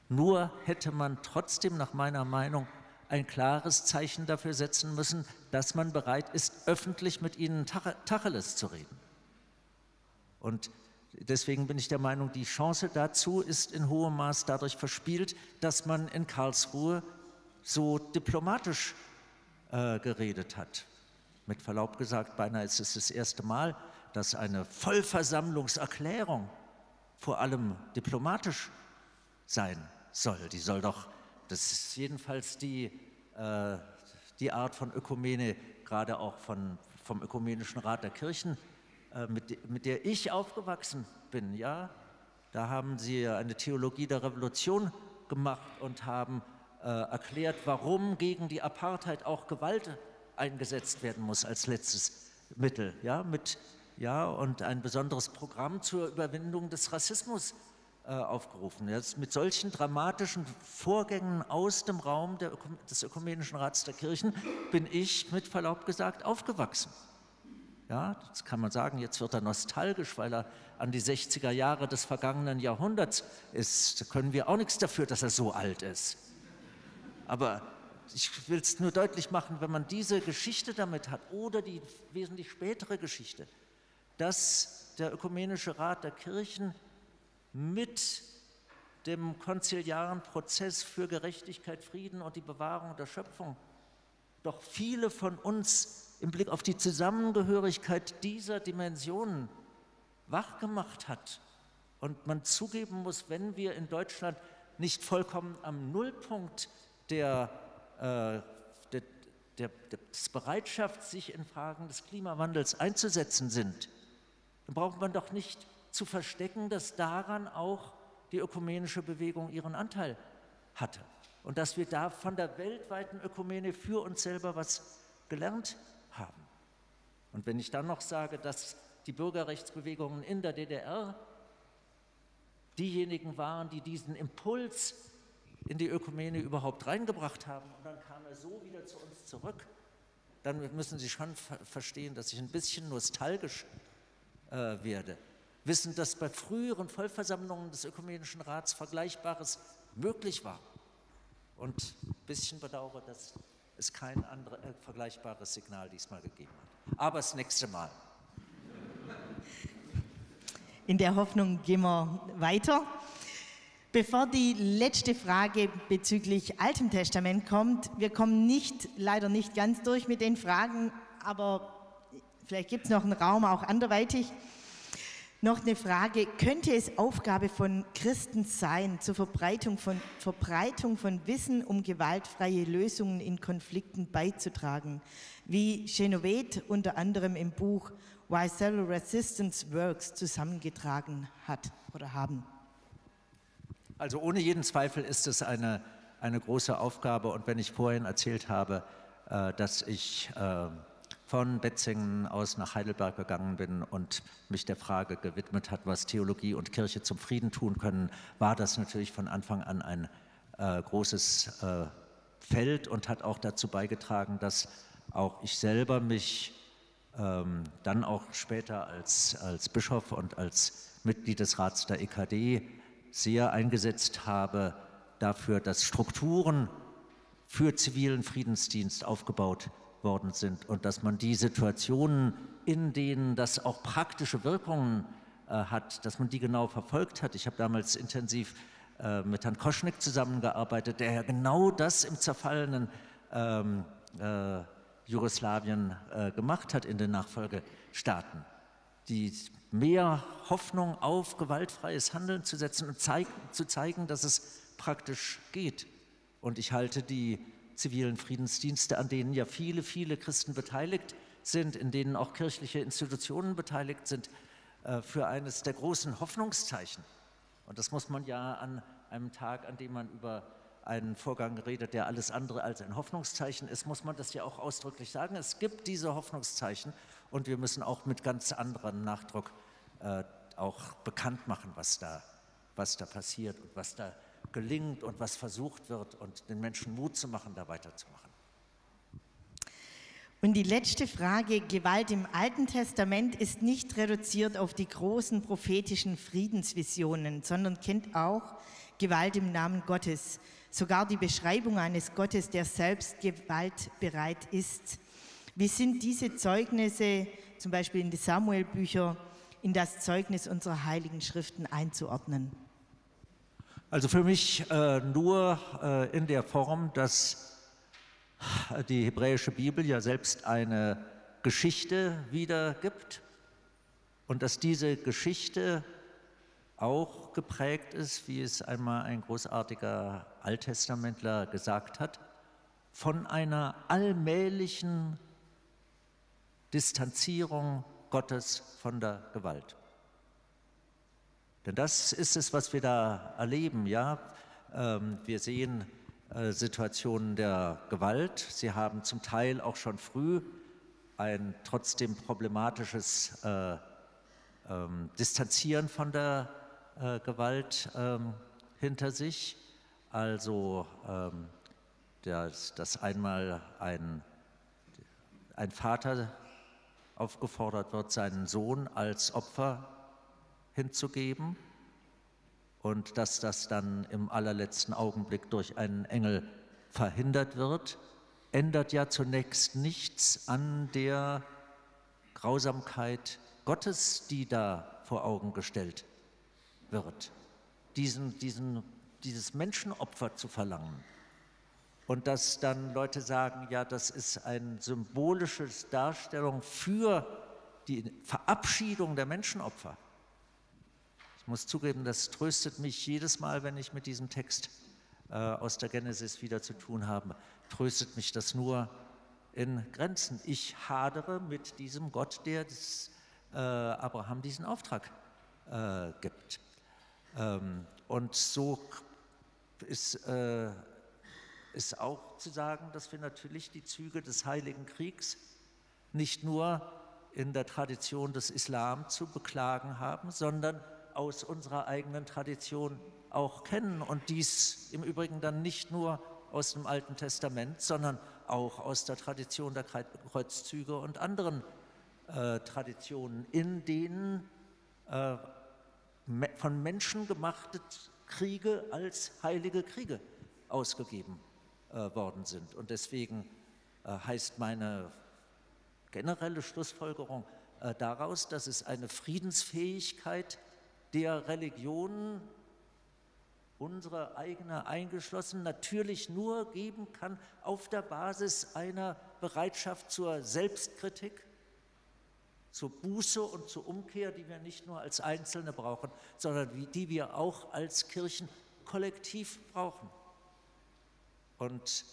Nur hätte man trotzdem nach meiner Meinung ein klares Zeichen dafür setzen müssen, dass man bereit ist, öffentlich mit ihnen Tacheles zu reden. Und deswegen bin ich der Meinung, die Chance dazu ist in hohem Maß dadurch verspielt, dass man in Karlsruhe so diplomatisch äh, geredet hat. Mit Verlaub gesagt, beinahe ist es das erste Mal, dass eine Vollversammlungserklärung vor allem diplomatisch sein soll. Die soll doch das ist jedenfalls die, äh, die Art von Ökumene, gerade auch von, vom Ökumenischen Rat der Kirchen, äh, mit, mit der ich aufgewachsen bin. Ja? Da haben sie eine Theologie der Revolution gemacht und haben äh, erklärt, warum gegen die Apartheid auch Gewalt eingesetzt werden muss als letztes Mittel. Ja? Mit, ja, und ein besonderes Programm zur Überwindung des Rassismus aufgerufen. Jetzt mit solchen dramatischen Vorgängen aus dem Raum der, des Ökumenischen Rats der Kirchen bin ich mit Verlaub gesagt aufgewachsen. Ja, das kann man sagen, jetzt wird er nostalgisch, weil er an die 60er Jahre des vergangenen Jahrhunderts ist. Da können wir auch nichts dafür, dass er so alt ist. Aber ich will es nur deutlich machen, wenn man diese Geschichte damit hat oder die wesentlich spätere Geschichte, dass der Ökumenische Rat der Kirchen mit dem konziliaren Prozess für Gerechtigkeit, Frieden und die Bewahrung der Schöpfung doch viele von uns im Blick auf die Zusammengehörigkeit dieser Dimensionen wachgemacht hat. Und man zugeben muss, wenn wir in Deutschland nicht vollkommen am Nullpunkt der, äh, der, der, der Bereitschaft, sich in Fragen des Klimawandels einzusetzen sind, dann braucht man doch nicht zu verstecken, dass daran auch die ökumenische Bewegung ihren Anteil hatte und dass wir da von der weltweiten Ökumene für uns selber was gelernt haben. Und wenn ich dann noch sage, dass die Bürgerrechtsbewegungen in der DDR diejenigen waren, die diesen Impuls in die Ökumene überhaupt reingebracht haben und dann kam er so wieder zu uns zurück, dann müssen Sie schon verstehen, dass ich ein bisschen nostalgisch äh, werde wissen, dass bei früheren Vollversammlungen des Ökumenischen Rats Vergleichbares möglich war. Und ein bisschen bedauere, dass es kein andere, äh, vergleichbares Signal diesmal gegeben hat. Aber das nächste Mal. In der Hoffnung gehen wir weiter. Bevor die letzte Frage bezüglich Altem Testament kommt, wir kommen nicht, leider nicht ganz durch mit den Fragen, aber vielleicht gibt es noch einen Raum auch anderweitig. Noch eine Frage, könnte es Aufgabe von Christen sein, zur Verbreitung von, Verbreitung von Wissen um gewaltfreie Lösungen in Konflikten beizutragen, wie Genovet unter anderem im Buch Why Cell Resistance Works zusammengetragen hat oder haben? Also ohne jeden Zweifel ist es eine, eine große Aufgabe. Und wenn ich vorhin erzählt habe, äh, dass ich äh, von Betzingen aus nach Heidelberg gegangen bin und mich der Frage gewidmet hat, was Theologie und Kirche zum Frieden tun können, war das natürlich von Anfang an ein äh, großes äh, Feld und hat auch dazu beigetragen, dass auch ich selber mich ähm, dann auch später als, als Bischof und als Mitglied des Rats der EKD sehr eingesetzt habe dafür, dass Strukturen für zivilen Friedensdienst aufgebaut werden worden sind und dass man die Situationen, in denen das auch praktische Wirkungen äh, hat, dass man die genau verfolgt hat. Ich habe damals intensiv äh, mit Herrn Koschnik zusammengearbeitet, der ja genau das im zerfallenen ähm, äh, Jugoslawien äh, gemacht hat in den Nachfolgestaaten. Die mehr Hoffnung auf gewaltfreies Handeln zu setzen und zeig, zu zeigen, dass es praktisch geht. Und ich halte die zivilen Friedensdienste, an denen ja viele, viele Christen beteiligt sind, in denen auch kirchliche Institutionen beteiligt sind, äh, für eines der großen Hoffnungszeichen. Und das muss man ja an einem Tag, an dem man über einen Vorgang redet, der alles andere als ein Hoffnungszeichen ist, muss man das ja auch ausdrücklich sagen. Es gibt diese Hoffnungszeichen und wir müssen auch mit ganz anderem Nachdruck äh, auch bekannt machen, was da, was da passiert und was da gelingt und was versucht wird und den Menschen Mut zu machen, da weiterzumachen. Und die letzte Frage, Gewalt im Alten Testament ist nicht reduziert auf die großen prophetischen Friedensvisionen, sondern kennt auch Gewalt im Namen Gottes. Sogar die Beschreibung eines Gottes, der selbst gewaltbereit ist. Wie sind diese Zeugnisse, zum Beispiel in die Samuel-Bücher, in das Zeugnis unserer heiligen Schriften einzuordnen? Also für mich äh, nur äh, in der Form, dass die hebräische Bibel ja selbst eine Geschichte wiedergibt und dass diese Geschichte auch geprägt ist, wie es einmal ein großartiger Alttestamentler gesagt hat, von einer allmählichen Distanzierung Gottes von der Gewalt. Denn das ist es, was wir da erleben. Ja, ähm, wir sehen äh, Situationen der Gewalt. Sie haben zum Teil auch schon früh ein trotzdem problematisches äh, ähm, Distanzieren von der äh, Gewalt ähm, hinter sich. Also, ähm, dass, dass einmal ein, ein Vater aufgefordert wird, seinen Sohn als Opfer hinzugeben und dass das dann im allerletzten Augenblick durch einen Engel verhindert wird, ändert ja zunächst nichts an der Grausamkeit Gottes, die da vor Augen gestellt wird. Diesen, diesen, dieses Menschenopfer zu verlangen. Und dass dann Leute sagen, ja, das ist eine symbolische Darstellung für die Verabschiedung der Menschenopfer. Ich muss zugeben, das tröstet mich jedes Mal, wenn ich mit diesem Text äh, aus der Genesis wieder zu tun habe, tröstet mich das nur in Grenzen. Ich hadere mit diesem Gott, der des, äh, Abraham diesen Auftrag äh, gibt. Ähm, und so ist, äh, ist auch zu sagen, dass wir natürlich die Züge des Heiligen Kriegs nicht nur in der Tradition des Islam zu beklagen haben, sondern aus unserer eigenen Tradition auch kennen und dies im Übrigen dann nicht nur aus dem Alten Testament, sondern auch aus der Tradition der Kreuzzüge und anderen äh, Traditionen, in denen äh, von Menschen gemachte Kriege als heilige Kriege ausgegeben äh, worden sind. Und deswegen äh, heißt meine generelle Schlussfolgerung äh, daraus, dass es eine Friedensfähigkeit der Religion, unsere eigene eingeschlossen, natürlich nur geben kann auf der Basis einer Bereitschaft zur Selbstkritik, zur Buße und zur Umkehr, die wir nicht nur als Einzelne brauchen, sondern die wir auch als Kirchen kollektiv brauchen. Und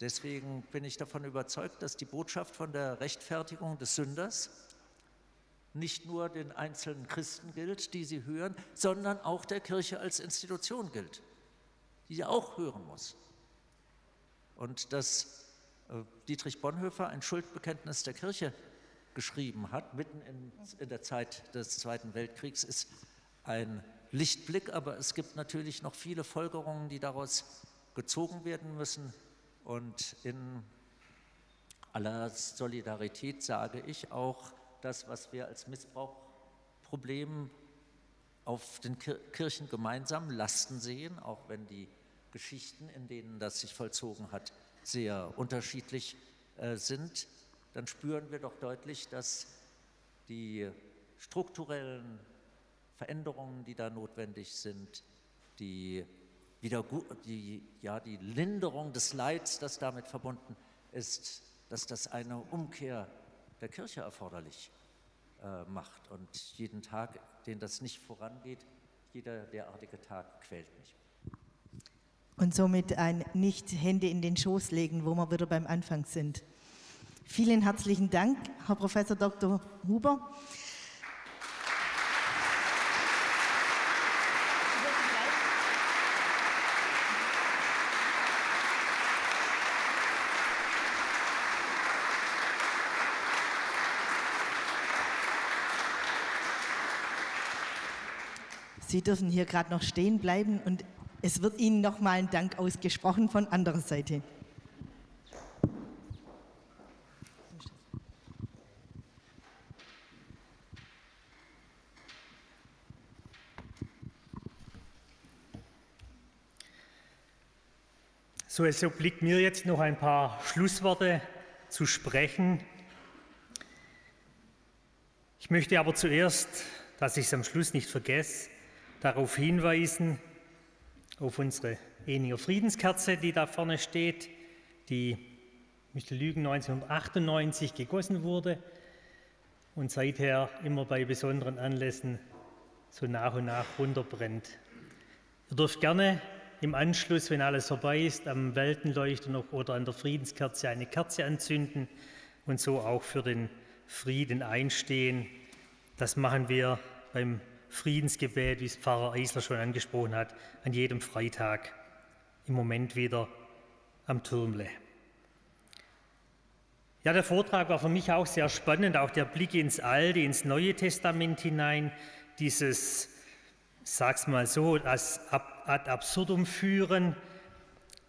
deswegen bin ich davon überzeugt, dass die Botschaft von der Rechtfertigung des Sünders nicht nur den einzelnen Christen gilt, die sie hören, sondern auch der Kirche als Institution gilt, die sie auch hören muss. Und dass äh, Dietrich Bonhoeffer ein Schuldbekenntnis der Kirche geschrieben hat, mitten in, in der Zeit des Zweiten Weltkriegs, ist ein Lichtblick, aber es gibt natürlich noch viele Folgerungen, die daraus gezogen werden müssen. Und in aller Solidarität sage ich auch, das, was wir als Missbrauchproblem auf den Kirchen gemeinsam Lasten sehen, auch wenn die Geschichten, in denen das sich vollzogen hat, sehr unterschiedlich äh, sind, dann spüren wir doch deutlich, dass die strukturellen Veränderungen, die da notwendig sind, die, die, ja, die Linderung des Leids, das damit verbunden ist, dass das eine Umkehr der Kirche erforderlich äh, macht. Und jeden Tag, den das nicht vorangeht, jeder derartige Tag quält mich. Und somit ein nicht Hände in den Schoß legen, wo wir wieder beim Anfang sind. Vielen herzlichen Dank, Herr Professor Dr. Huber. Sie dürfen hier gerade noch stehen bleiben und es wird Ihnen nochmal ein Dank ausgesprochen von anderer Seite. So, es obliegt mir jetzt noch ein paar Schlussworte zu sprechen. Ich möchte aber zuerst, dass ich es am Schluss nicht vergesse, darauf hinweisen, auf unsere Eninger Friedenskerze, die da vorne steht, die, ich möchte lügen, 1998 gegossen wurde und seither immer bei besonderen Anlässen so nach und nach runterbrennt. Ihr dürft gerne im Anschluss, wenn alles vorbei ist, am Weltenleuchter noch oder an der Friedenskerze eine Kerze anzünden und so auch für den Frieden einstehen. Das machen wir beim Friedensgebet, wie es Pfarrer Eisler schon angesprochen hat, an jedem Freitag im Moment wieder am Türmle. Ja, der Vortrag war für mich auch sehr spannend, auch der Blick ins Alte, ins Neue Testament hinein, dieses, sag's mal so, das ad absurdum führen,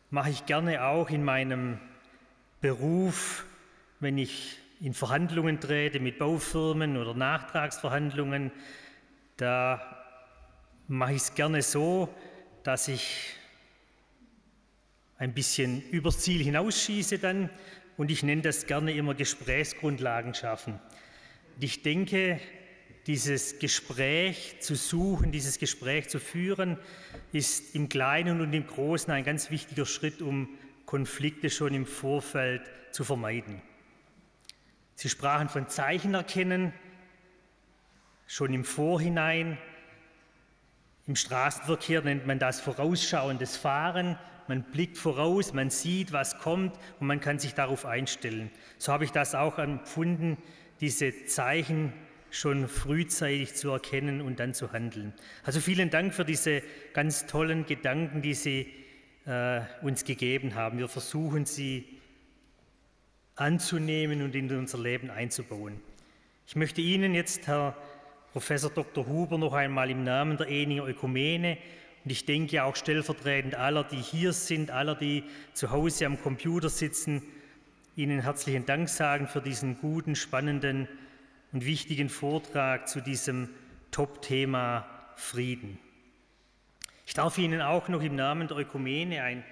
mache ich gerne auch in meinem Beruf, wenn ich in Verhandlungen trete mit Baufirmen oder Nachtragsverhandlungen, da mache ich es gerne so, dass ich ein bisschen übers Ziel hinausschieße dann und ich nenne das gerne immer Gesprächsgrundlagen schaffen. Und ich denke, dieses Gespräch zu suchen, dieses Gespräch zu führen, ist im Kleinen und im Großen ein ganz wichtiger Schritt, um Konflikte schon im Vorfeld zu vermeiden. Sie sprachen von Zeichen erkennen, schon im Vorhinein. Im Straßenverkehr nennt man das vorausschauendes Fahren. Man blickt voraus, man sieht, was kommt und man kann sich darauf einstellen. So habe ich das auch empfunden, diese Zeichen schon frühzeitig zu erkennen und dann zu handeln. Also vielen Dank für diese ganz tollen Gedanken, die Sie äh, uns gegeben haben. Wir versuchen sie anzunehmen und in unser Leben einzubauen. Ich möchte Ihnen jetzt, Herr Professor Dr. Huber noch einmal im Namen der Eninger Ökumene und ich denke auch stellvertretend aller, die hier sind, aller, die zu Hause am Computer sitzen, Ihnen herzlichen Dank sagen für diesen guten, spannenden und wichtigen Vortrag zu diesem Top-Thema Frieden. Ich darf Ihnen auch noch im Namen der Ökumene ein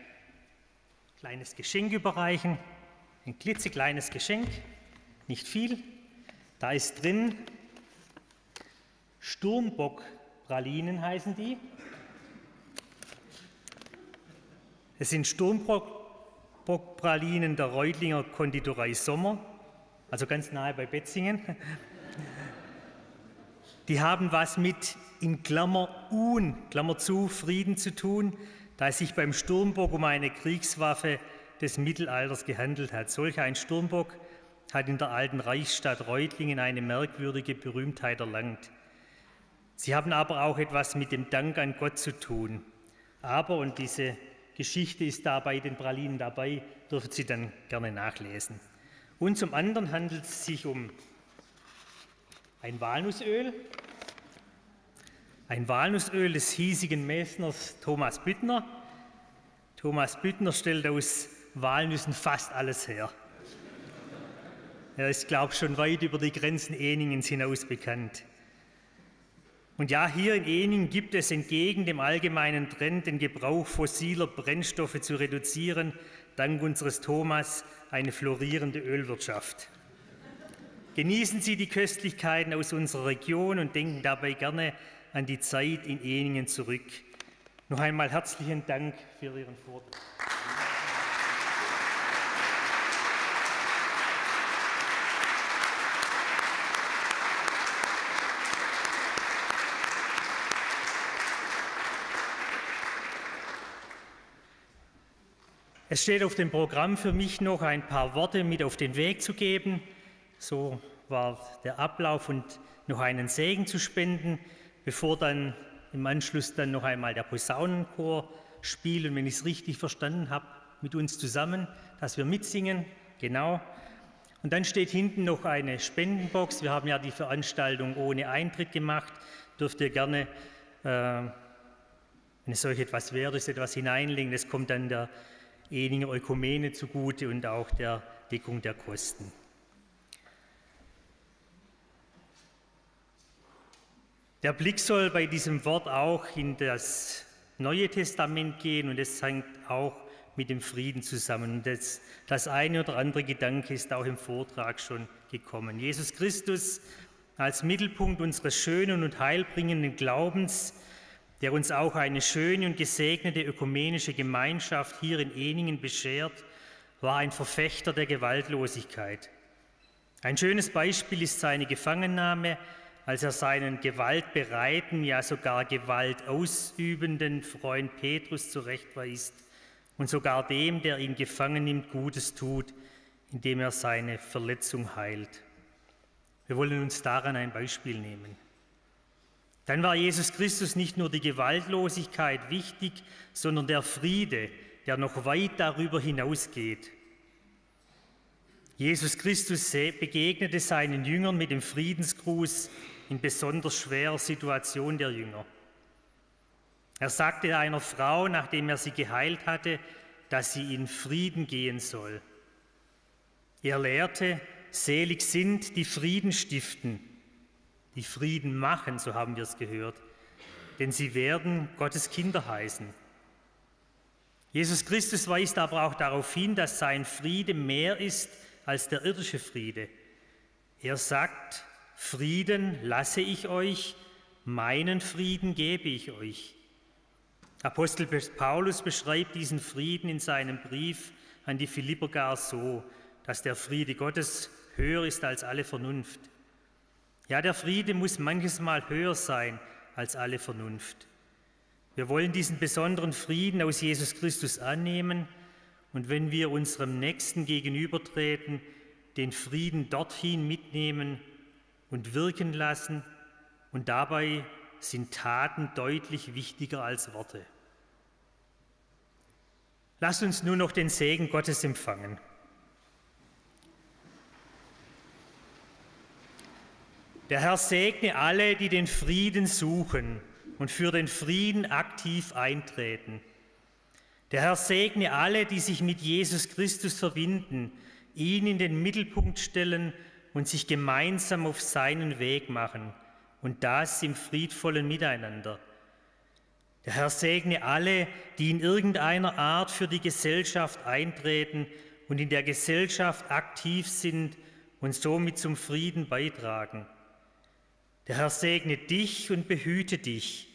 kleines Geschenk überreichen, ein klitzekleines Geschenk, nicht viel. Da ist drin Sturmbock-Pralinen heißen die. Es sind Sturmbock-Pralinen der Reutlinger Konditorei Sommer, also ganz nahe bei Betzingen. Die haben was mit in Klammer Un, Klammer zu, Frieden zu tun, da es sich beim Sturmbock um eine Kriegswaffe des Mittelalters gehandelt hat. Solch ein Sturmbock hat in der alten Reichsstadt Reutlingen eine merkwürdige Berühmtheit erlangt. Sie haben aber auch etwas mit dem Dank an Gott zu tun. Aber, und diese Geschichte ist da bei den Pralinen dabei, dürfen Sie dann gerne nachlesen. Und zum anderen handelt es sich um ein Walnussöl, ein Walnussöl des hiesigen Messners Thomas Büttner. Thomas Büttner stellt aus Walnüssen fast alles her. Er ist, glaube ich, schon weit über die Grenzen Eningens hinaus bekannt. Und ja, hier in Ening gibt es entgegen dem allgemeinen Trend, den Gebrauch fossiler Brennstoffe zu reduzieren, dank unseres Thomas eine florierende Ölwirtschaft. Genießen Sie die Köstlichkeiten aus unserer Region und denken dabei gerne an die Zeit in Eningen zurück. Noch einmal herzlichen Dank für Ihren Vortrag. Es steht auf dem Programm für mich noch ein paar Worte mit auf den Weg zu geben. So war der Ablauf und noch einen Segen zu spenden, bevor dann im Anschluss dann noch einmal der Posaunenchor spielt und wenn ich es richtig verstanden habe, mit uns zusammen, dass wir mitsingen, genau. Und dann steht hinten noch eine Spendenbox. Wir haben ja die Veranstaltung ohne Eintritt gemacht. Dürft ihr gerne, äh, wenn es euch etwas wert ist, etwas hineinlegen. Das kommt dann der Eninger Ökumene zugute und auch der Deckung der Kosten. Der Blick soll bei diesem Wort auch in das Neue Testament gehen und es hängt auch mit dem Frieden zusammen. Und das, das eine oder andere Gedanke ist auch im Vortrag schon gekommen. Jesus Christus als Mittelpunkt unseres schönen und heilbringenden Glaubens, der uns auch eine schöne und gesegnete ökumenische Gemeinschaft hier in Eningen beschert, war ein Verfechter der Gewaltlosigkeit. Ein schönes Beispiel ist seine Gefangennahme als er seinen gewaltbereiten, ja sogar gewaltausübenden Freund Petrus zurechtweist und sogar dem, der ihn gefangen nimmt, Gutes tut, indem er seine Verletzung heilt. Wir wollen uns daran ein Beispiel nehmen. Dann war Jesus Christus nicht nur die Gewaltlosigkeit wichtig, sondern der Friede, der noch weit darüber hinausgeht. Jesus Christus begegnete seinen Jüngern mit dem Friedensgruß, in besonders schwerer Situation der Jünger. Er sagte einer Frau, nachdem er sie geheilt hatte, dass sie in Frieden gehen soll. Er lehrte, selig sind, die Frieden stiften, die Frieden machen, so haben wir es gehört, denn sie werden Gottes Kinder heißen. Jesus Christus weist aber auch darauf hin, dass sein Friede mehr ist als der irdische Friede. Er sagt, Frieden lasse ich euch, meinen Frieden gebe ich euch. Apostel Paulus beschreibt diesen Frieden in seinem Brief an die Philipper gar so, dass der Friede Gottes höher ist als alle Vernunft. Ja, der Friede muss manches Mal höher sein als alle Vernunft. Wir wollen diesen besonderen Frieden aus Jesus Christus annehmen und wenn wir unserem Nächsten gegenübertreten, den Frieden dorthin mitnehmen, und wirken lassen und dabei sind Taten deutlich wichtiger als Worte. Lasst uns nun noch den Segen Gottes empfangen. Der Herr segne alle, die den Frieden suchen und für den Frieden aktiv eintreten. Der Herr segne alle, die sich mit Jesus Christus verbinden, ihn in den Mittelpunkt stellen und sich gemeinsam auf seinen Weg machen und das im friedvollen Miteinander. Der Herr segne alle, die in irgendeiner Art für die Gesellschaft eintreten und in der Gesellschaft aktiv sind und somit zum Frieden beitragen. Der Herr segne dich und behüte dich.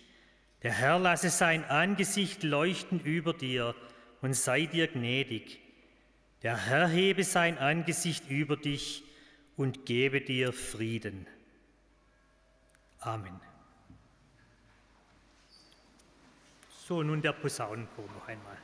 Der Herr lasse sein Angesicht leuchten über dir und sei dir gnädig. Der Herr hebe sein Angesicht über dich und gebe dir Frieden. Amen. So, nun der Posaunenchor noch einmal.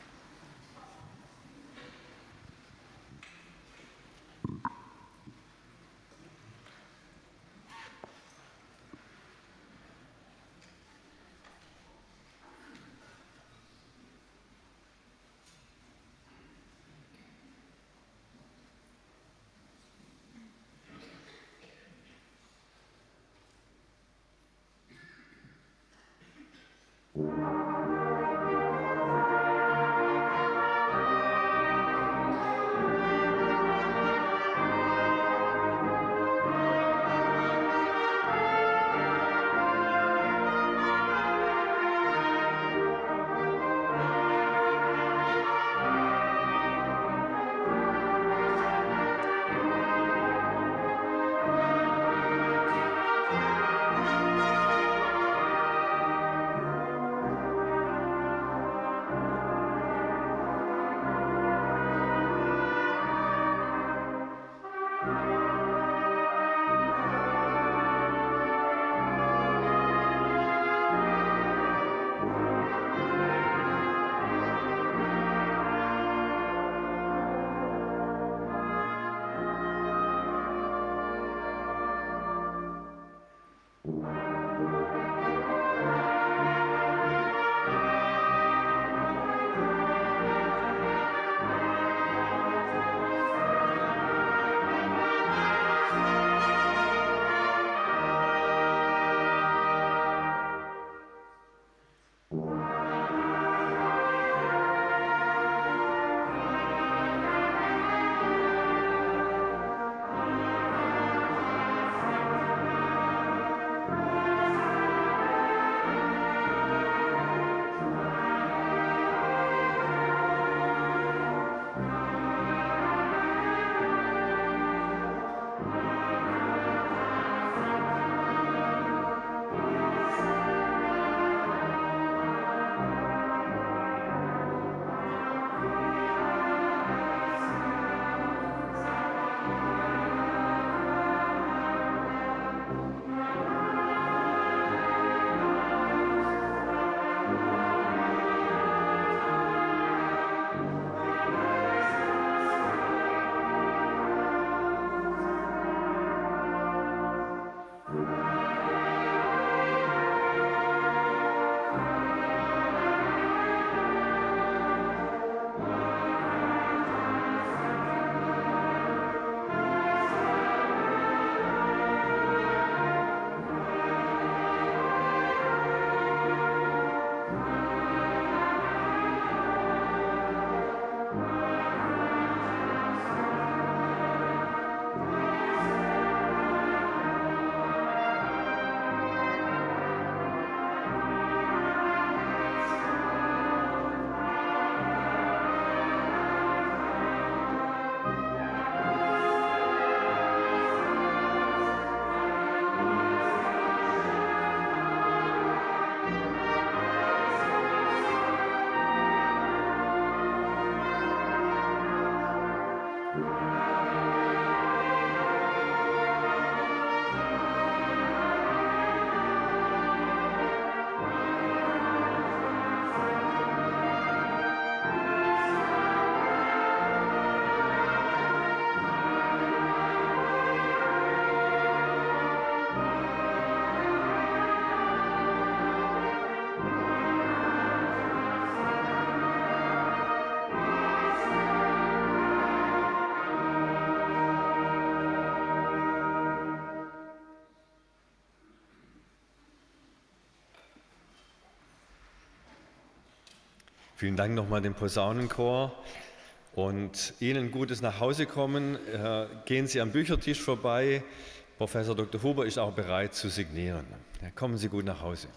Vielen Dank nochmal dem Posaunenchor und Ihnen gutes Nachhausekommen. Gehen Sie am Büchertisch vorbei. Professor Dr. Huber ist auch bereit zu signieren. Kommen Sie gut nach Hause.